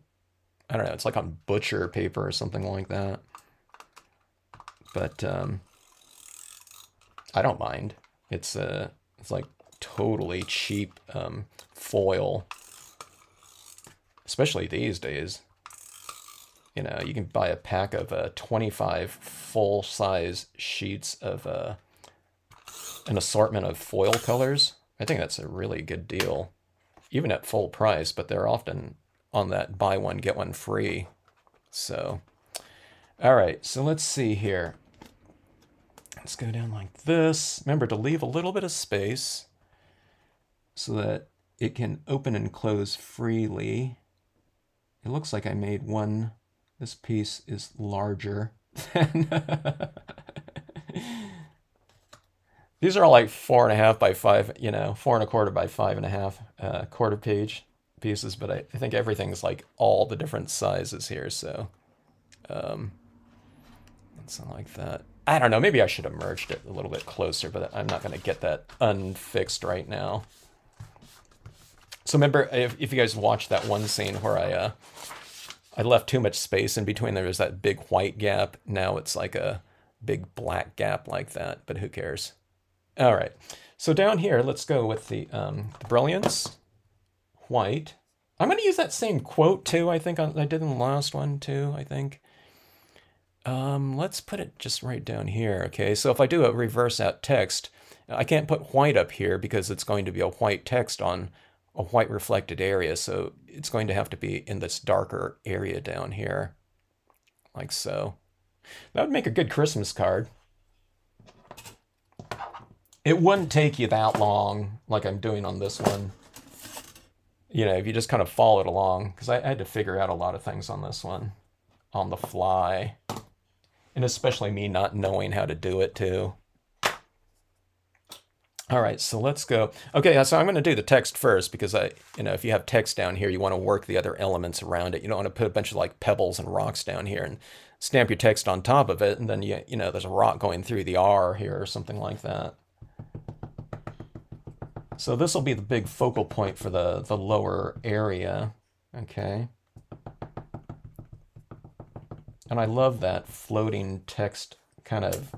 I don't know, it's like on butcher paper or something like that. But um, I don't mind. It's uh, it's like totally cheap um, foil, especially these days. You know, you can buy a pack of uh, 25 full-size sheets of uh, an assortment of foil colors. I think that's a really good deal, even at full price, but they're often on that buy one, get one free. So, all right, so let's see here. Let's go down like this. Remember to leave a little bit of space so that it can open and close freely. It looks like I made one, this piece is larger [laughs] than, [laughs] these are all like four and a half by five, you know, four and a quarter by five and a half uh, quarter page pieces, but I, I think everything's like all the different sizes here, so um, something like that. I don't know, maybe I should have merged it a little bit closer, but I'm not going to get that unfixed right now. So remember, if, if you guys watched that one scene where I uh, I left too much space in between, there was that big white gap. Now it's like a big black gap like that, but who cares? All right, so down here, let's go with the, um, the Brilliance, white. I'm going to use that same quote too, I think I did in the last one too, I think. Um, let's put it just right down here, okay? So if I do a reverse out text, I can't put white up here because it's going to be a white text on a white reflected area, so it's going to have to be in this darker area down here, like so. That would make a good Christmas card. It wouldn't take you that long, like I'm doing on this one. You know, if you just kind of follow it along, because I, I had to figure out a lot of things on this one on the fly. And especially me not knowing how to do it too. All right, so let's go. Okay, so I'm going to do the text first because I, you know, if you have text down here, you want to work the other elements around it. You don't want to put a bunch of like pebbles and rocks down here and stamp your text on top of it, and then you, you know, there's a rock going through the R here or something like that. So this will be the big focal point for the the lower area. Okay. And I love that floating text kind of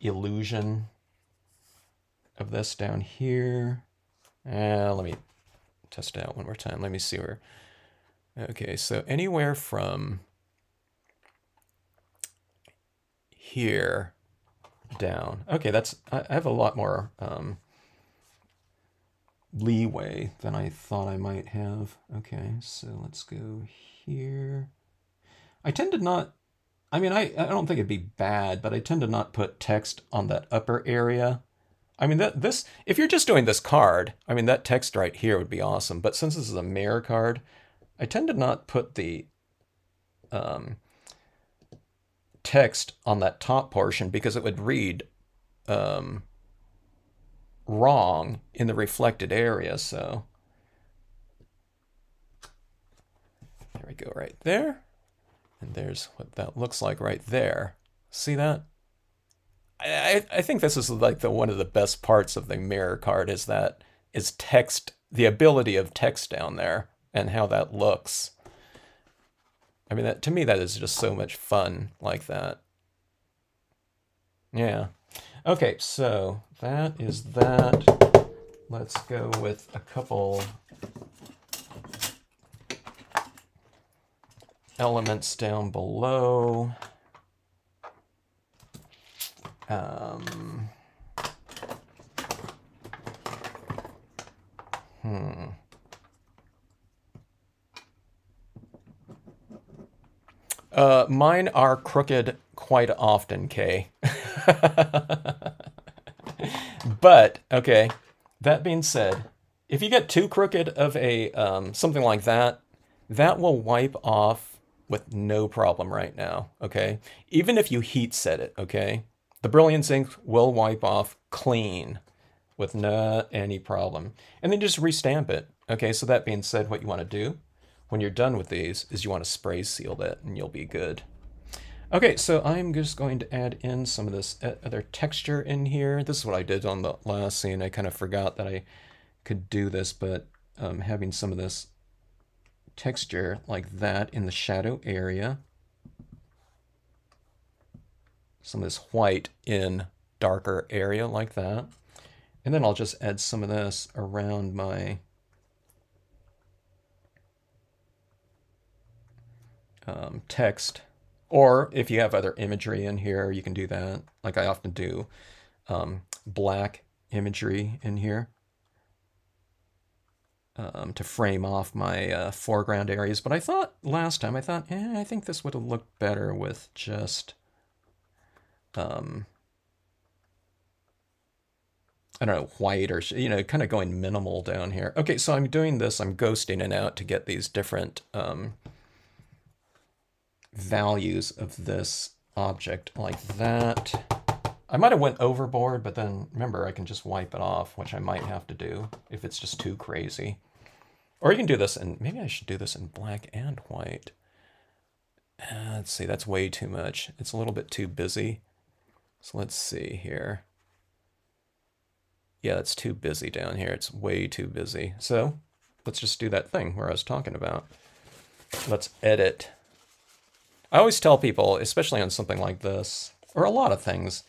illusion of this down here. Uh, let me test it out one more time. Let me see where. Okay, so anywhere from here down. Okay, that's I have a lot more um, leeway than I thought I might have. Okay, so let's go here. I tend to not I mean, I, I don't think it'd be bad, but I tend to not put text on that upper area I mean, that this if you're just doing this card, I mean, that text right here would be awesome. But since this is a mirror card, I tend to not put the um, text on that top portion because it would read um, wrong in the reflected area. So there we go right there. And there's what that looks like right there. See that? I, I think this is like the one of the best parts of the mirror card is that is text the ability of text down there and how that looks. I mean that to me that is just so much fun like that. Yeah. Okay, so that is that. Let's go with a couple elements down below. Um, hmm. Uh, mine are crooked quite often, Kay. [laughs] but, okay, that being said, if you get too crooked of a um, something like that, that will wipe off with no problem right now, okay? Even if you heat set it, okay? The Brilliance ink will wipe off clean with no any problem. And then just restamp it. Okay, so that being said, what you want to do when you're done with these is you want to spray seal that and you'll be good. Okay, so I'm just going to add in some of this other texture in here. This is what I did on the last scene. I kind of forgot that I could do this, but um, having some of this texture like that in the shadow area some of this white in darker area like that. And then I'll just add some of this around my um, text. Or if you have other imagery in here, you can do that, like I often do. Um, black imagery in here um, to frame off my uh, foreground areas. But I thought last time, I thought, eh, I think this would have looked better with just, um, I don't know, white or, you know, kind of going minimal down here. Okay, so I'm doing this, I'm ghosting it out to get these different um, values of this object like that. I might have went overboard, but then remember, I can just wipe it off, which I might have to do if it's just too crazy. Or you can do this, and maybe I should do this in black and white. Uh, let's see, that's way too much. It's a little bit too busy. So let's see here. Yeah, it's too busy down here. It's way too busy. So let's just do that thing where I was talking about. Let's edit. I always tell people, especially on something like this, or a lot of things,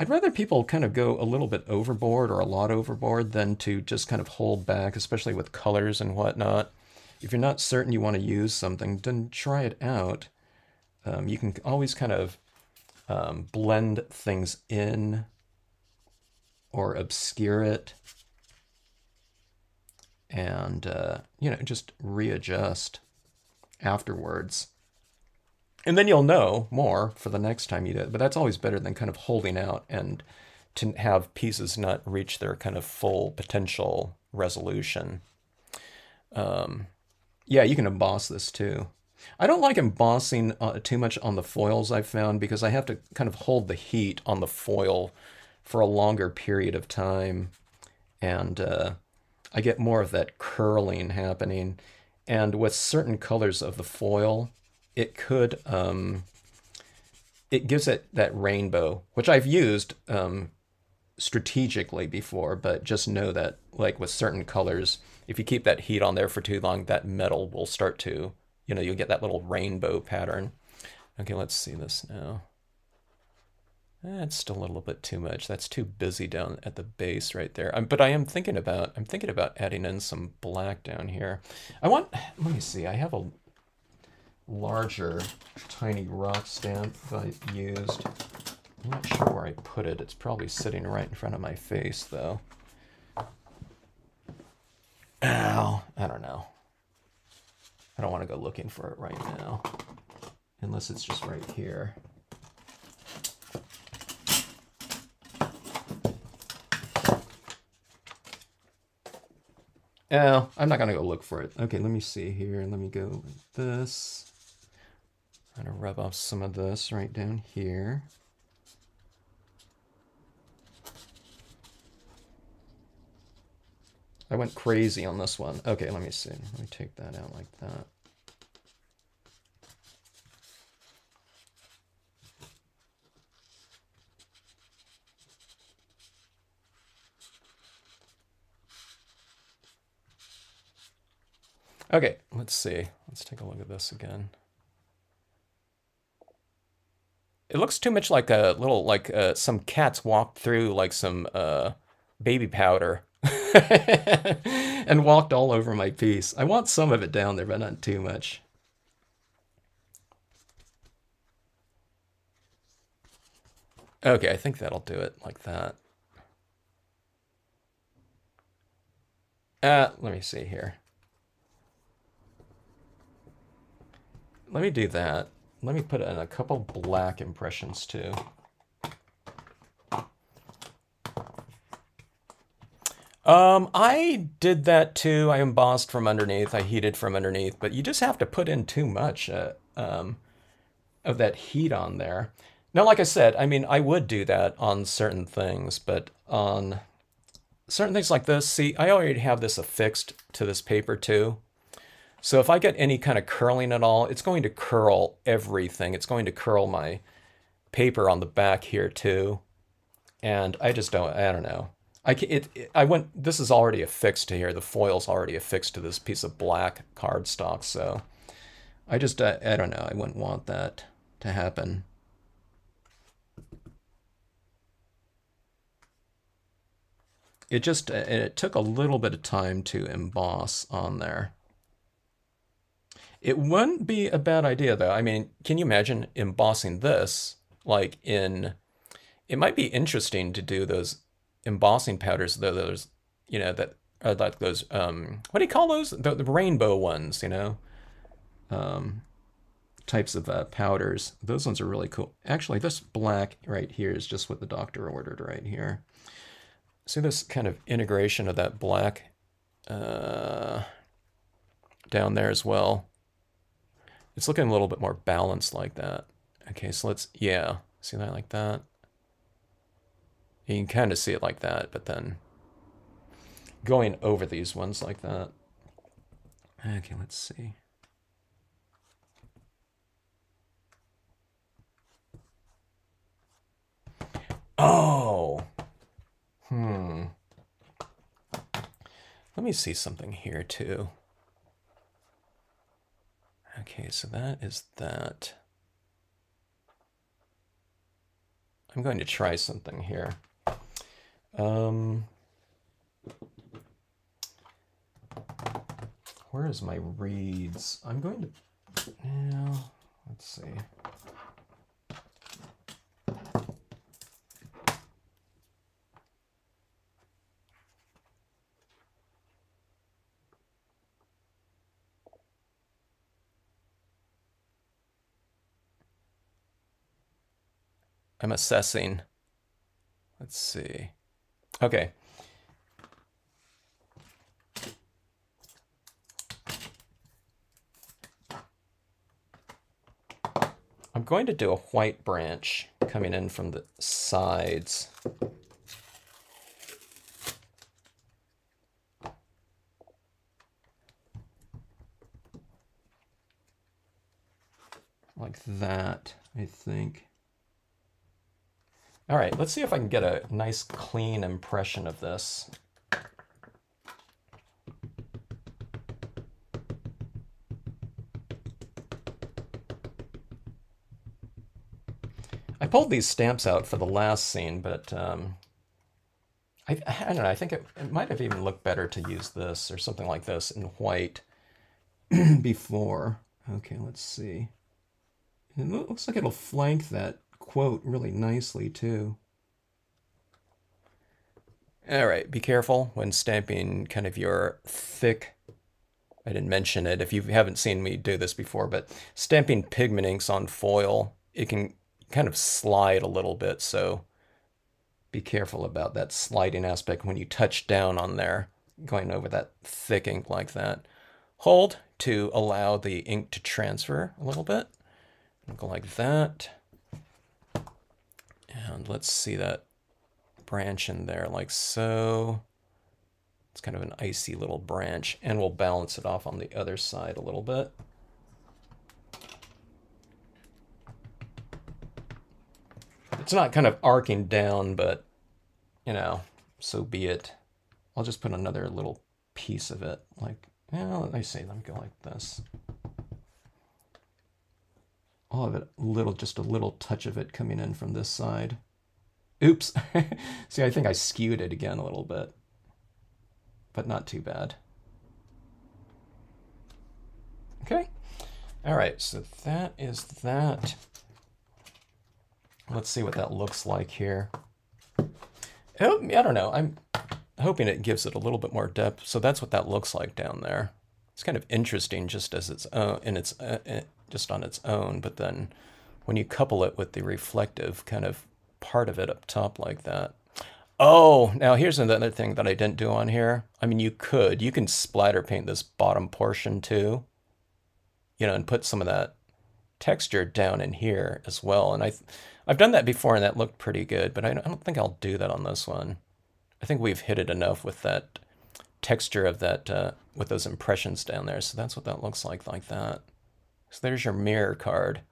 I'd rather people kind of go a little bit overboard or a lot overboard than to just kind of hold back, especially with colors and whatnot. If you're not certain you want to use something, then try it out. Um, you can always kind of um, blend things in or obscure it and, uh, you know, just readjust afterwards. And then you'll know more for the next time you do it. But that's always better than kind of holding out and to have pieces not reach their kind of full potential resolution. Um, yeah, you can emboss this too. I don't like embossing uh, too much on the foils I've found because I have to kind of hold the heat on the foil for a longer period of time. And uh, I get more of that curling happening. And with certain colors of the foil, it could um, it gives it that rainbow, which I've used um, strategically before, but just know that like with certain colors, if you keep that heat on there for too long, that metal will start to, you know, you'll get that little rainbow pattern. Okay, let's see this now. That's still a little bit too much. That's too busy down at the base right there. Um, but I am thinking about I'm thinking about adding in some black down here. I want let me see. I have a larger tiny rock stamp I used. I'm not sure where I put it. It's probably sitting right in front of my face, though. Ow. I don't know. I don't want to go looking for it right now. Unless it's just right here. Oh, I'm not going to go look for it. Okay, let me see here. Let me go this. I'm going to rub off some of this right down here. I went crazy on this one. Okay, let me see. Let me take that out like that. Okay, let's see. Let's take a look at this again. It looks too much like a little, like uh, some cats walked through like some uh, baby powder [laughs] and walked all over my piece. I want some of it down there, but not too much. Okay, I think that'll do it like that. Uh, let me see here. Let me do that. Let me put in a couple black impressions too. Um, I did that too. I embossed from underneath. I heated from underneath, but you just have to put in too much uh, um, of that heat on there. Now, like I said, I mean, I would do that on certain things, but on certain things like this, see, I already have this affixed to this paper too. So if I get any kind of curling at all, it's going to curl everything. It's going to curl my paper on the back here too. And I just don't, I don't know. I, it, it, I went, this is already affixed to here. The foil's already affixed to this piece of black cardstock. So I just, I, I don't know. I wouldn't want that to happen. It just, it took a little bit of time to emboss on there. It wouldn't be a bad idea though. I mean, can you imagine embossing this like in it might be interesting to do those embossing powders, though those, you know, that like those, um, what do you call those? The, the rainbow ones, you know, um, types of uh, powders. Those ones are really cool. Actually, this black right here is just what the doctor ordered right here. See this kind of integration of that black uh, down there as well. It's looking a little bit more balanced like that. Okay, so let's, yeah, see that like that? You can kind of see it like that, but then going over these ones like that. Okay, let's see. Oh, hmm. Let me see something here too. Okay, so that is that. I'm going to try something here. Um, where is my reads? I'm going to, now, let's see. I'm assessing. Let's see. Okay. I'm going to do a white branch coming in from the sides. Like that, I think. All right, let's see if I can get a nice clean impression of this. I pulled these stamps out for the last scene, but um, I, I, don't know, I think it, it might have even looked better to use this or something like this in white [clears throat] before. Okay, let's see. It looks like it'll flank that quote really nicely too. All right, be careful when stamping kind of your thick, I didn't mention it if you haven't seen me do this before, but stamping pigment inks on foil, it can kind of slide a little bit, so be careful about that sliding aspect when you touch down on there, going over that thick ink like that. Hold to allow the ink to transfer a little bit. Go like that. And let's see that branch in there like so. It's kind of an icy little branch, and we'll balance it off on the other side a little bit. It's not kind of arcing down, but, you know, so be it. I'll just put another little piece of it, like, let me see, let me go like this. Of it, a little, just a little touch of it coming in from this side. Oops. [laughs] See, I think I skewed it again a little bit, but not too bad. Okay. All right, so that is that. Let's see what that looks like here. Oh, I don't know. I'm hoping it gives it a little bit more depth. So that's what that looks like down there. It's kind of interesting just as its own, in its uh, just on its own, but then when you couple it with the reflective kind of part of it up top like that. Oh, now here's another thing that I didn't do on here. I mean, you could. You can splatter paint this bottom portion too, you know, and put some of that texture down in here as well. And I, I've done that before and that looked pretty good, but I don't think I'll do that on this one. I think we've hit it enough with that texture of that, uh, with those impressions down there. So that's what that looks like, like that. So there's your mirror card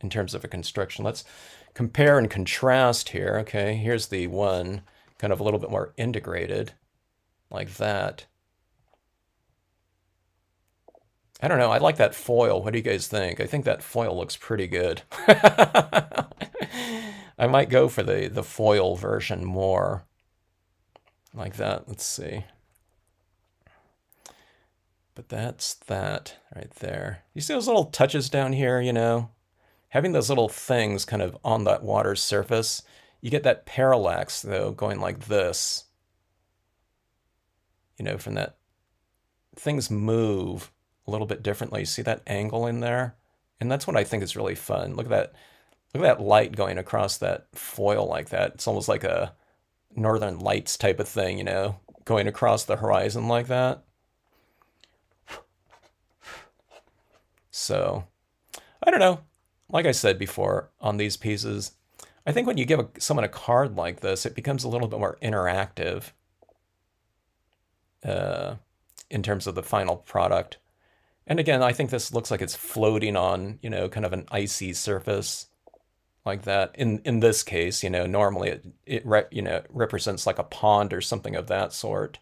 in terms of a construction. Let's compare and contrast here. Okay, here's the one kind of a little bit more integrated like that. I don't know. I like that foil. What do you guys think? I think that foil looks pretty good. [laughs] I might go for the, the foil version more. Like that. Let's see. But that's that right there. You see those little touches down here, you know? having those little things kind of on that water's surface, You get that parallax, though, going like this. You know, from that, things move a little bit differently. See that angle in there? And that's what I think is really fun. Look at that, look at that light going across that foil like that. It's almost like a northern lights type of thing, you know, going across the horizon like that. So, I don't know. Like I said before on these pieces, I think when you give a, someone a card like this, it becomes a little bit more interactive uh, in terms of the final product. And again, I think this looks like it's floating on, you know, kind of an icy surface like that. In in this case, you know, normally it, it re, you know represents like a pond or something of that sort.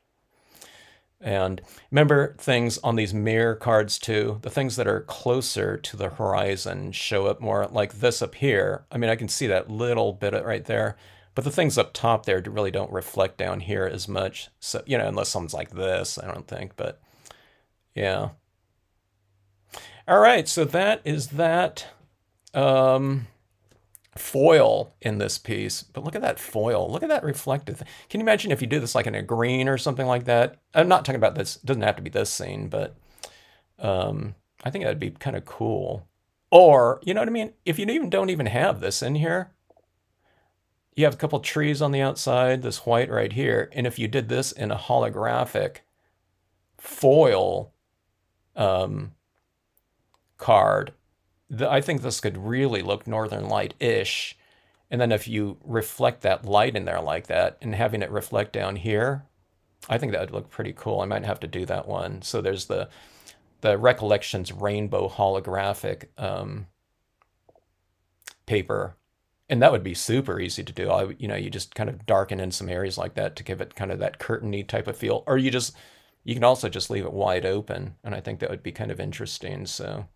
And remember things on these mirror cards too, the things that are closer to the horizon show up more like this up here. I mean, I can see that little bit right there, but the things up top there really don't reflect down here as much. So, you know, unless someone's like this, I don't think, but yeah. All right, so that is that. Um, foil in this piece, but look at that foil. Look at that reflective. Can you imagine if you do this like in a green or something like that? I'm not talking about this. It doesn't have to be this scene, but um, I think that'd be kind of cool. Or, you know what I mean? If you even don't even have this in here, you have a couple trees on the outside, this white right here. And if you did this in a holographic foil um, card, the, I think this could really look Northern Light-ish. And then if you reflect that light in there like that and having it reflect down here, I think that would look pretty cool. I might have to do that one. So there's the the Recollections Rainbow Holographic um, paper. And that would be super easy to do. I, you know, you just kind of darken in some areas like that to give it kind of that curtainy type of feel. Or you just, you can also just leave it wide open. And I think that would be kind of interesting. So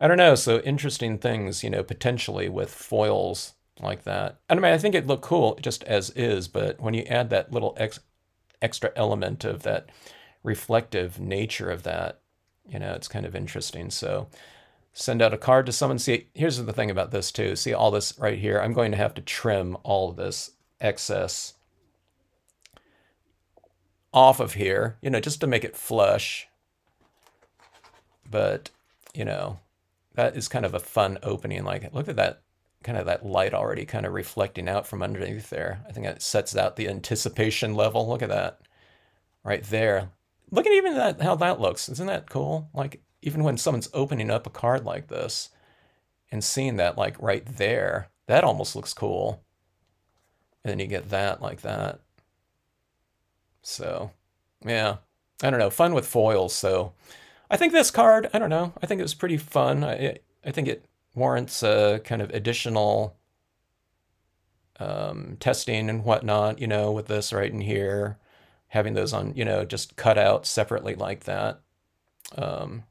I don't know. So interesting things, you know, potentially with foils like that. And I mean, I think it looked cool just as is, but when you add that little ex extra element of that reflective nature of that, you know, it's kind of interesting. So send out a card to someone. See, here's the thing about this too. See all this right here. I'm going to have to trim all of this excess off of here, you know, just to make it flush. But, you know, that is kind of a fun opening. Like, look at that kind of that light already kind of reflecting out from underneath there. I think that sets out the anticipation level. Look at that right there. Look at even that how that looks. Isn't that cool? Like even when someone's opening up a card like this and seeing that like right there, that almost looks cool. And then you get that like that. So, yeah. I don't know, fun with foils. So, I think this card, I don't know, I think it was pretty fun. I, I think it warrants a kind of additional um, testing and whatnot, you know, with this right in here, having those on, you know, just cut out separately like that. Um,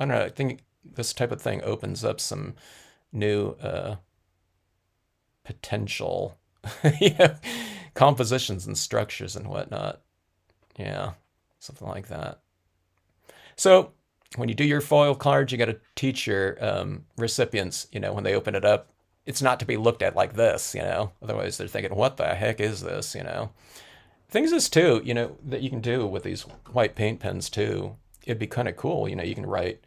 I don't know, I think this type of thing opens up some new uh, potential [laughs] yeah, compositions and structures and whatnot. Yeah, something like that. So when you do your foil cards, you got to teach your um, recipients, you know, when they open it up, it's not to be looked at like this, you know. Otherwise, they're thinking, what the heck is this, you know? Things is too, you know, that you can do with these white paint pens too. It'd be kind of cool, you know. You can write,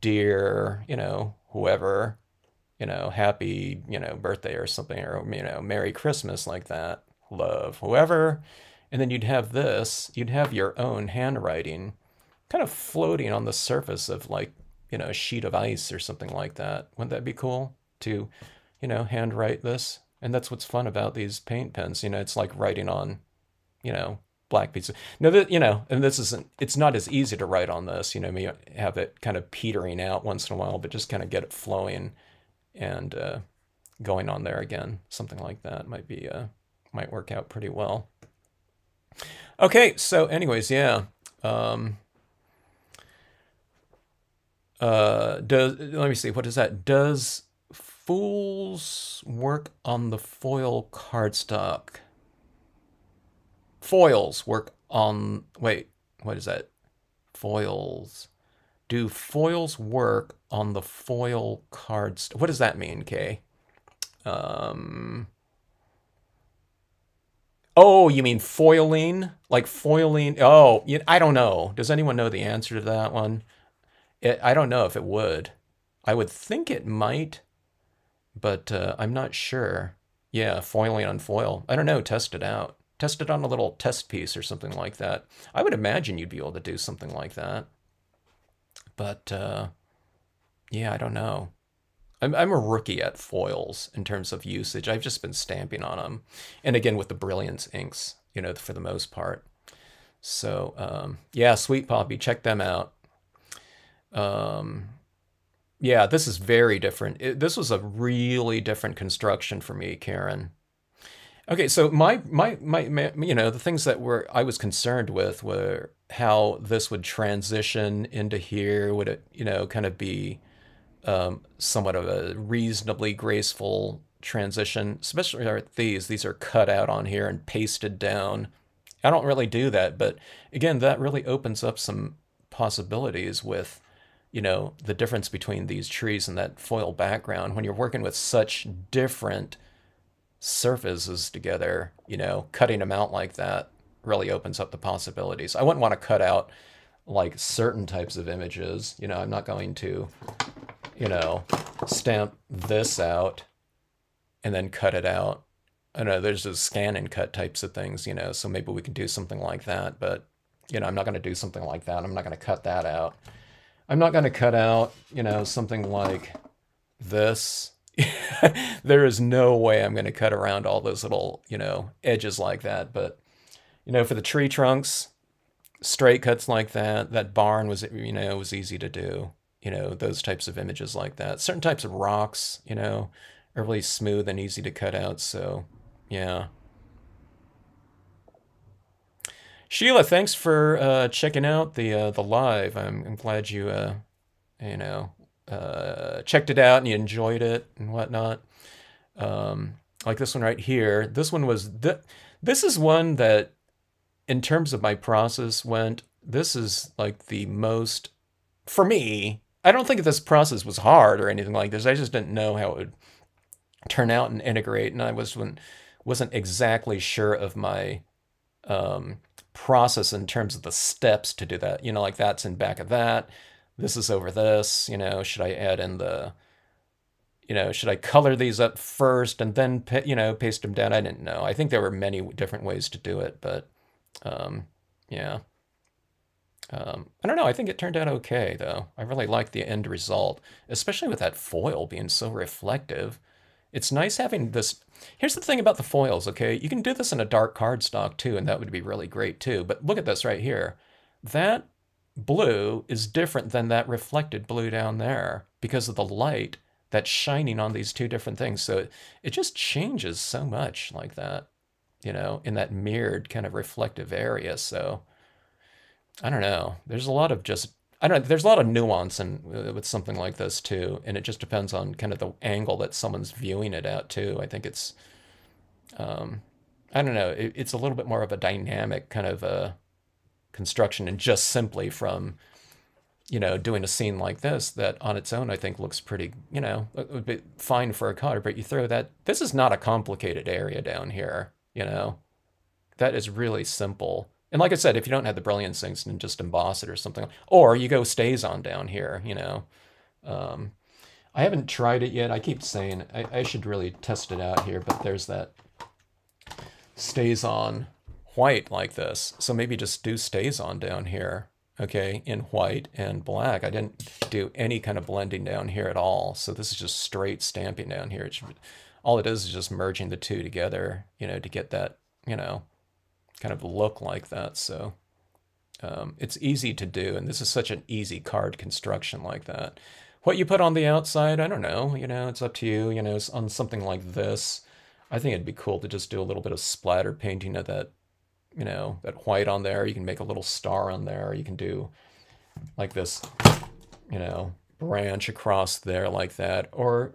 dear, you know, whoever, you know, happy, you know, birthday or something, or you know, Merry Christmas like that, love, whoever, and then you'd have this. You'd have your own handwriting kind of floating on the surface of like, you know, a sheet of ice or something like that. Wouldn't that be cool to, you know, handwrite this? And that's what's fun about these paint pens. You know, it's like writing on, you know, black pieces. No, that you know, and this isn't. It's not as easy to write on this. You know, you have it kind of petering out once in a while, but just kind of get it flowing and uh, going on there again. Something like that might be uh, might work out pretty well. Okay, so anyways, yeah. Um, uh, does let me see. What is that? Does fools work on the foil cardstock? Foils work on. Wait, what is that? Foils. Do foils work on the foil cards? What does that mean, Kay? Um, Oh, you mean foiling? Like foiling? Oh, you, I don't know. Does anyone know the answer to that one? It, I don't know if it would. I would think it might, but uh, I'm not sure. Yeah, foiling on foil. I don't know. Test it out. Test it on a little test piece or something like that. I would imagine you'd be able to do something like that. But uh, yeah, I don't know. I'm, I'm a rookie at foils in terms of usage. I've just been stamping on them. And again, with the Brilliance inks, you know, for the most part. So, um, yeah, Sweet Poppy, check them out. Um, yeah, this is very different. It, this was a really different construction for me, Karen. Okay, so my, my my my you know the things that were I was concerned with were how this would transition into here. Would it you know kind of be um, somewhat of a reasonably graceful transition, especially these. These are cut out on here and pasted down. I don't really do that, but again, that really opens up some possibilities with, you know, the difference between these trees and that foil background. When you're working with such different surfaces together, you know, cutting them out like that really opens up the possibilities. I wouldn't want to cut out like certain types of images. You know, I'm not going to you know, stamp this out and then cut it out. I know there's a scan and cut types of things, you know, so maybe we can do something like that. But, you know, I'm not going to do something like that. I'm not going to cut that out. I'm not going to cut out, you know, something like this. [laughs] there is no way I'm going to cut around all those little, you know, edges like that. But, you know, for the tree trunks, straight cuts like that, that barn was, you know, was easy to do you know, those types of images like that. Certain types of rocks, you know, are really smooth and easy to cut out. So, yeah. Sheila, thanks for uh, checking out the uh, the live. I'm, I'm glad you uh, you know uh, checked it out and you enjoyed it and whatnot. Um, like this one right here. This one was th- this is one that, in terms of my process, went. This is like the most for me I don't think this process was hard or anything like this. I just didn't know how it would turn out and integrate, and I wasn't wasn't exactly sure of my um, process in terms of the steps to do that. You know, like that's in back of that. This is over this. You know, should I add in the you know, should I color these up first and then, you know, paste them down? I didn't know. I think there were many different ways to do it, but um, yeah. Um, I don't know. I think it turned out okay, though. I really like the end result, especially with that foil being so reflective. It's nice having this. Here's the thing about the foils, okay? You can do this in a dark cardstock too, and that would be really great too. But look at this right here. That blue is different than that reflected blue down there because of the light that's shining on these two different things. So it, it just changes so much like that, you know, in that mirrored kind of reflective area. So I don't know. There's a lot of just I don't know. There's a lot of nuance in uh, with something like this too, and it just depends on kind of the angle that someone's viewing it at too. I think it's, um, I don't know. It, it's a little bit more of a dynamic kind of a construction, and just simply from, you know, doing a scene like this that on its own I think looks pretty, you know, it would be fine for a color. But you throw that. This is not a complicated area down here. You know, that is really simple and like I said, if you don't have the brilliance inks, then just emboss it or something. Or you go StazOn down here, you know. Um, I haven't tried it yet. I keep saying I, I should really test it out here, but there's that StazOn white like this. So maybe just do StazOn down here, okay, in white and black. I didn't do any kind of blending down here at all. So this is just straight stamping down here. It's, all it is is just merging the two together, you know, to get that, you know, kind of look like that. So um, it's easy to do, and this is such an easy card construction like that. What you put on the outside, I don't know. You know, it's up to you. You know, on something like this, I think it'd be cool to just do a little bit of splatter painting of that, you know, that white on there. You can make a little star on there. You can do like this, you know, branch across there like that. Or,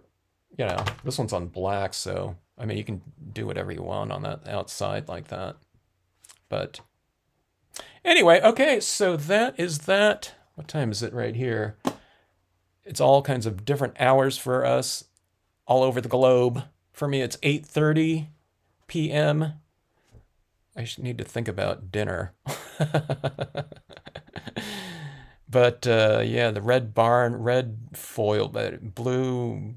you know, this one's on black, so, I mean, you can do whatever you want on that outside like that. But anyway, okay, so that is that. What time is it right here? It's all kinds of different hours for us all over the globe. For me, it's 8.30 p.m. I need to think about dinner. [laughs] but uh, yeah, the red barn, red foil, but blue,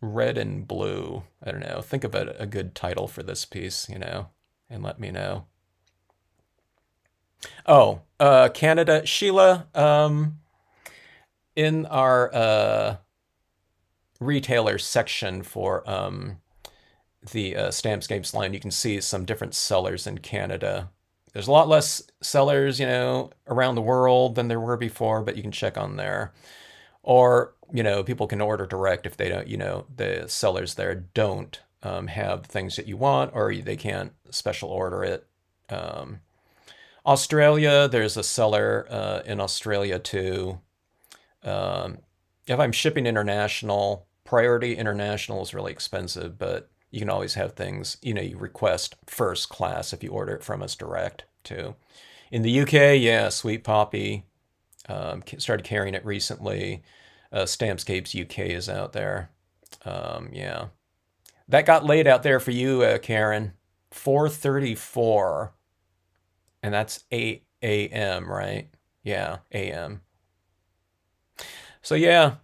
red and blue. I don't know. Think of a, a good title for this piece, you know, and let me know. Oh, uh, Canada, Sheila. Um, in our uh, retailer section for um, the uh, Stampscapes line, you can see some different sellers in Canada. There's a lot less sellers, you know, around the world than there were before, but you can check on there. Or, you know, people can order direct if they don't, you know, the sellers there don't um, have things that you want or they can't special order it. Um, Australia, there's a seller uh, in Australia too. Um, if I'm shipping international, priority international is really expensive, but you can always have things, you know, you request first class if you order it from us direct too. In the UK, yeah, Sweet Poppy um, started carrying it recently. Uh, Stampscapes UK is out there. Um, yeah. That got laid out there for you, uh, Karen. 434. And that's 8 a.m., right? Yeah, a.m. So yeah.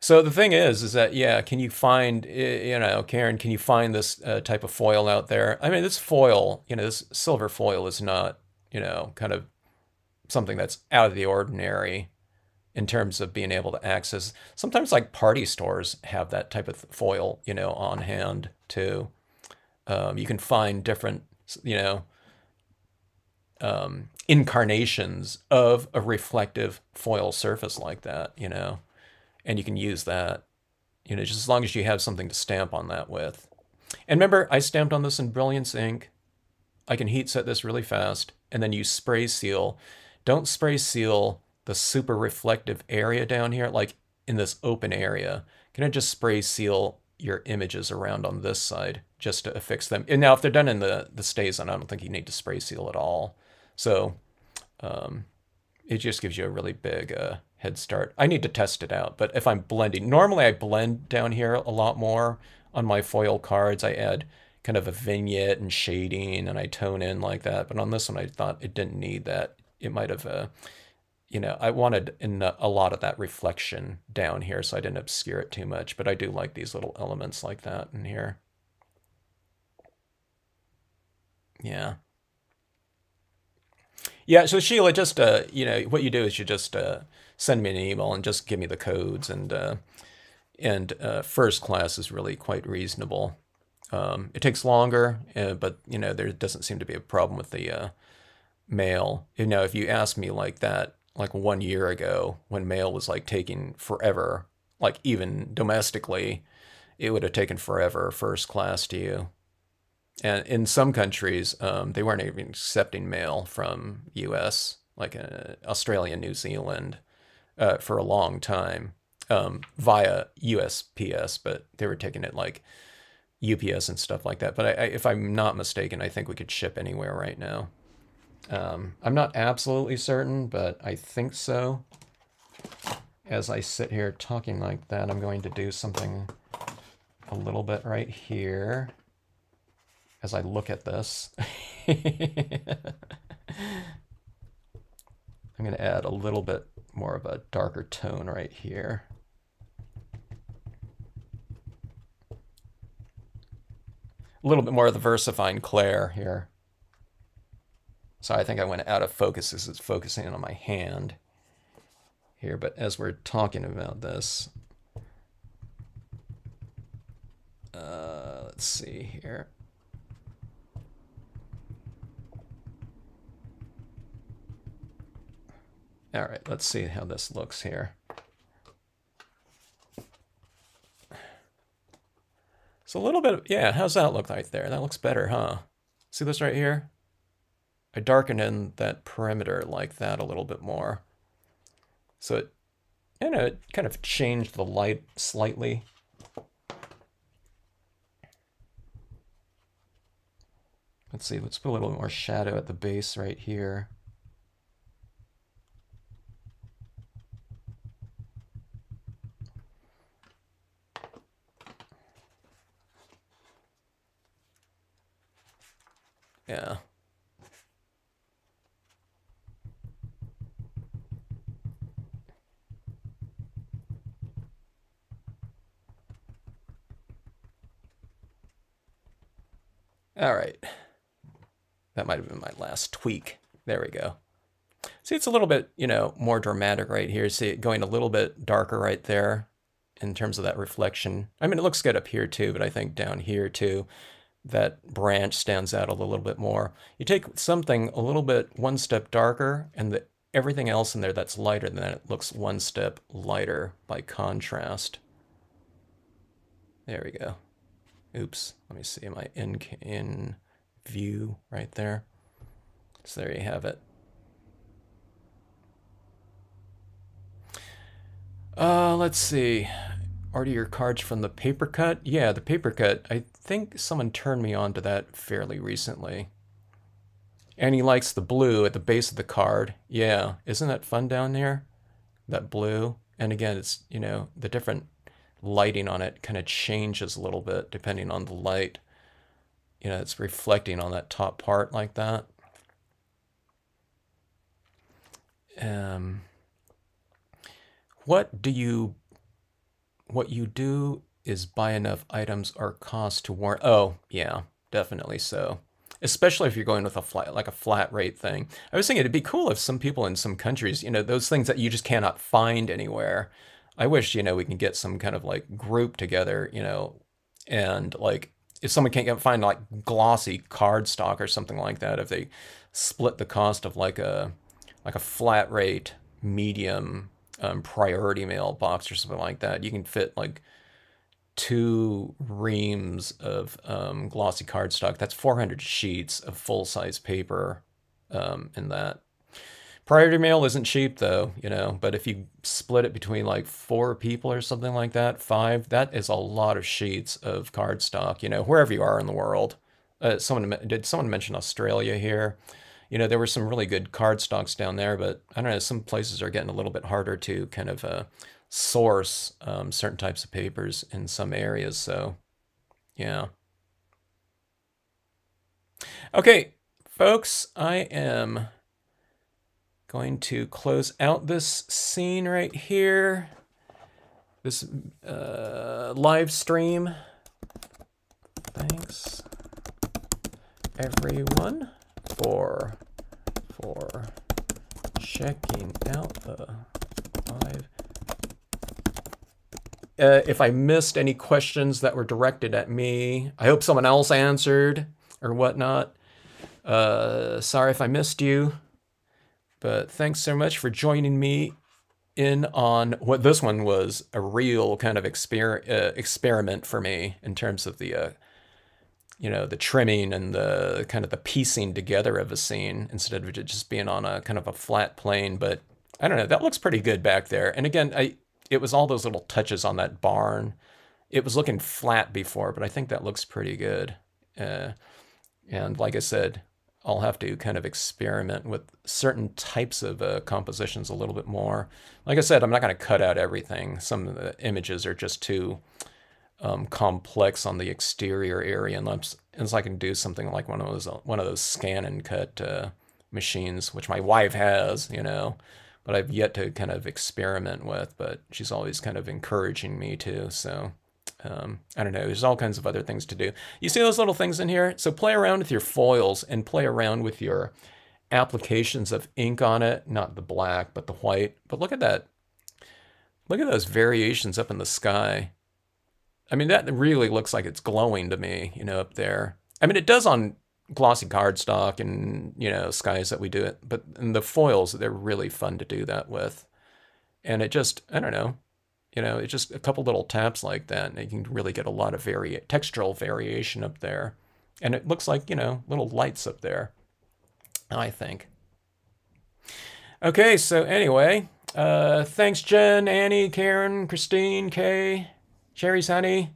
So the thing is, is that yeah, can you find you know, Karen, can you find this uh, type of foil out there? I mean, this foil, you know, this silver foil is not, you know, kind of something that's out of the ordinary in terms of being able to access. Sometimes like party stores have that type of foil, you know, on hand too. Um, you can find different, you know, um, incarnations of a reflective foil surface like that, you know, and you can use that, you know, just as long as you have something to stamp on that with. And remember, I stamped on this in Brilliance ink. I can heat set this really fast and then use spray seal. Don't spray seal the super reflective area down here, like in this open area. Can I just spray seal your images around on this side just to affix them? And now if they're done in the, the StazOn, I don't think you need to spray seal at all. So um, it just gives you a really big uh, head start. I need to test it out, but if I'm blending, normally I blend down here a lot more on my foil cards. I add kind of a vignette and shading and I tone in like that. But on this one, I thought it didn't need that. It might have, uh, you know, I wanted in a lot of that reflection down here, so I didn't obscure it too much. But I do like these little elements like that in here. Yeah. Yeah, so Sheila, just uh, you know, what you do is you just uh, send me an email and just give me the codes, and uh, and uh, first class is really quite reasonable. Um, it takes longer, uh, but you know there doesn't seem to be a problem with the uh, mail. You know, if you ask me like that, like one year ago, when mail was like taking forever, like even domestically, it would have taken forever first class to you. And in some countries, um, they weren't even accepting mail from U.S., like uh, Australia, New Zealand, uh, for a long time um, via USPS, but they were taking it like UPS and stuff like that. But I, I, if I'm not mistaken, I think we could ship anywhere right now. Um, I'm not absolutely certain, but I think so. As I sit here talking like that, I'm going to do something a little bit right here as I look at this. [laughs] I'm going to add a little bit more of a darker tone right here. A little bit more of the VersaFine Clair here. So I think I went out of focus. This is focusing on my hand here, but as we're talking about this, uh, let's see here. All right, let's see how this looks here. So a little bit, of, yeah, how's that look like there? That looks better, huh? See this right here? I darken in that perimeter like that a little bit more. So it, you know, it kind of changed the light slightly. Let's see, let's put a little more shadow at the base right here. Yeah. All right. That might have been my last tweak. There we go. See, it's a little bit, you know, more dramatic right here. See it going a little bit darker right there in terms of that reflection. I mean, it looks good up here too, but I think down here too, that branch stands out a little bit more. You take something a little bit one step darker and the, everything else in there that's lighter than that, it looks one step lighter by contrast. There we go. Oops, let me see my in, in view right there. So there you have it. Uh, let's see. Order your cards from the paper cut? Yeah, the paper cut. I think someone turned me on to that fairly recently. And he likes the blue at the base of the card. Yeah, isn't that fun down there? That blue. And again, it's, you know, the different lighting on it kind of changes a little bit depending on the light. You know, it's reflecting on that top part like that. Um, what do you, what you do is buy enough items or cost to warrant, oh, yeah, definitely so. Especially if you're going with a flat, like a flat rate thing. I was thinking it'd be cool if some people in some countries, you know, those things that you just cannot find anywhere, I wish, you know, we can get some kind of like group together, you know, and like if someone can't get, find like glossy card stock or something like that, if they split the cost of like a like a flat rate medium um, priority mail box or something like that, you can fit like two reams of um, glossy cardstock. That's 400 sheets of full size paper um, in that. Priority mail isn't cheap though, you know, but if you split it between like four people or something like that, five, that is a lot of sheets of cardstock, you know, wherever you are in the world. Uh, someone did someone mention Australia here? You know, there were some really good card stocks down there, but I don't know, some places are getting a little bit harder to kind of uh, source um, certain types of papers in some areas. So, yeah. Okay, folks, I am going to close out this scene right here, this uh, live stream. Thanks, everyone, for for checking out the live. Uh, if I missed any questions that were directed at me, I hope someone else answered or whatnot. Uh, sorry if I missed you. But thanks so much for joining me in on what this one was a real kind of exper uh, experiment for me in terms of the, uh, you know, the trimming and the kind of the piecing together of a scene instead of it just being on a kind of a flat plane. But I don't know, that looks pretty good back there. And again, I it was all those little touches on that barn. It was looking flat before, but I think that looks pretty good. Uh, and like I said, I'll have to kind of experiment with certain types of uh, compositions a little bit more. Like I said, I'm not going to cut out everything. Some of the images are just too um, complex on the exterior area, unless, unless I can do something like one of those one of those scan and cut uh, machines, which my wife has, you know, but I've yet to kind of experiment with. But she's always kind of encouraging me to. So um, I don't know, there's all kinds of other things to do. You see those little things in here? So play around with your foils and play around with your applications of ink on it, not the black, but the white. But look at that. Look at those variations up in the sky. I mean, that really looks like it's glowing to me, you know, up there. I mean, it does on glossy cardstock and, you know, skies that we do it, but in the foils, they're really fun to do that with. And it just, I don't know, you know, it's just a couple little taps like that, and you can really get a lot of vari textural variation up there. And it looks like, you know, little lights up there, I think. Okay, so anyway, uh, thanks, Jen, Annie, Karen, Christine, Kay, Cherry's Honey.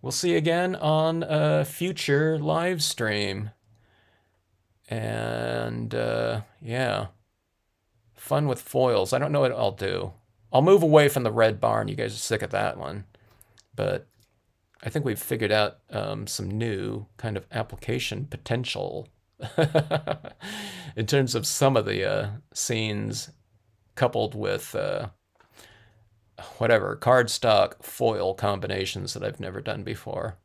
We'll see you again on a future live stream. And uh, yeah, fun with foils. I don't know what I'll do. I'll move away from the red barn. You guys are sick of that one. But I think we've figured out um, some new kind of application potential [laughs] in terms of some of the uh, scenes coupled with uh, whatever cardstock foil combinations that I've never done before.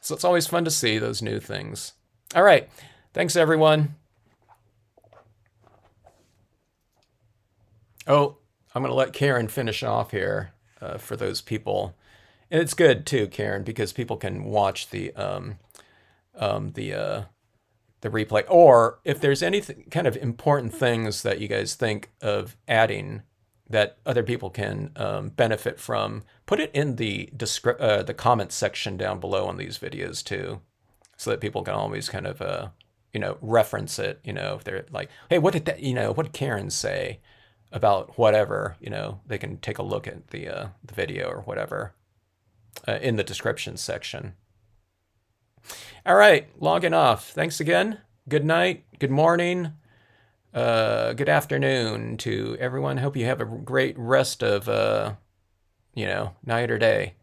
So it's always fun to see those new things. All right. Thanks, everyone. Oh, I'm going to let Karen finish off here uh, for those people. And it's good too, Karen, because people can watch the um, um, the uh, the replay, or if there's any kind of important things that you guys think of adding that other people can um, benefit from, put it in the descri- uh, the comments section down below on these videos too, so that people can always kind of uh, you know reference it. You know, if they're like, hey, what did that? You know, what did Karen say about whatever? You know, they can take a look at the uh, the video or whatever uh, in the description section. All right, logging off. Thanks again. Good night. Good morning. Uh, good afternoon to everyone. Hope you have a great rest of, uh, you know, night or day.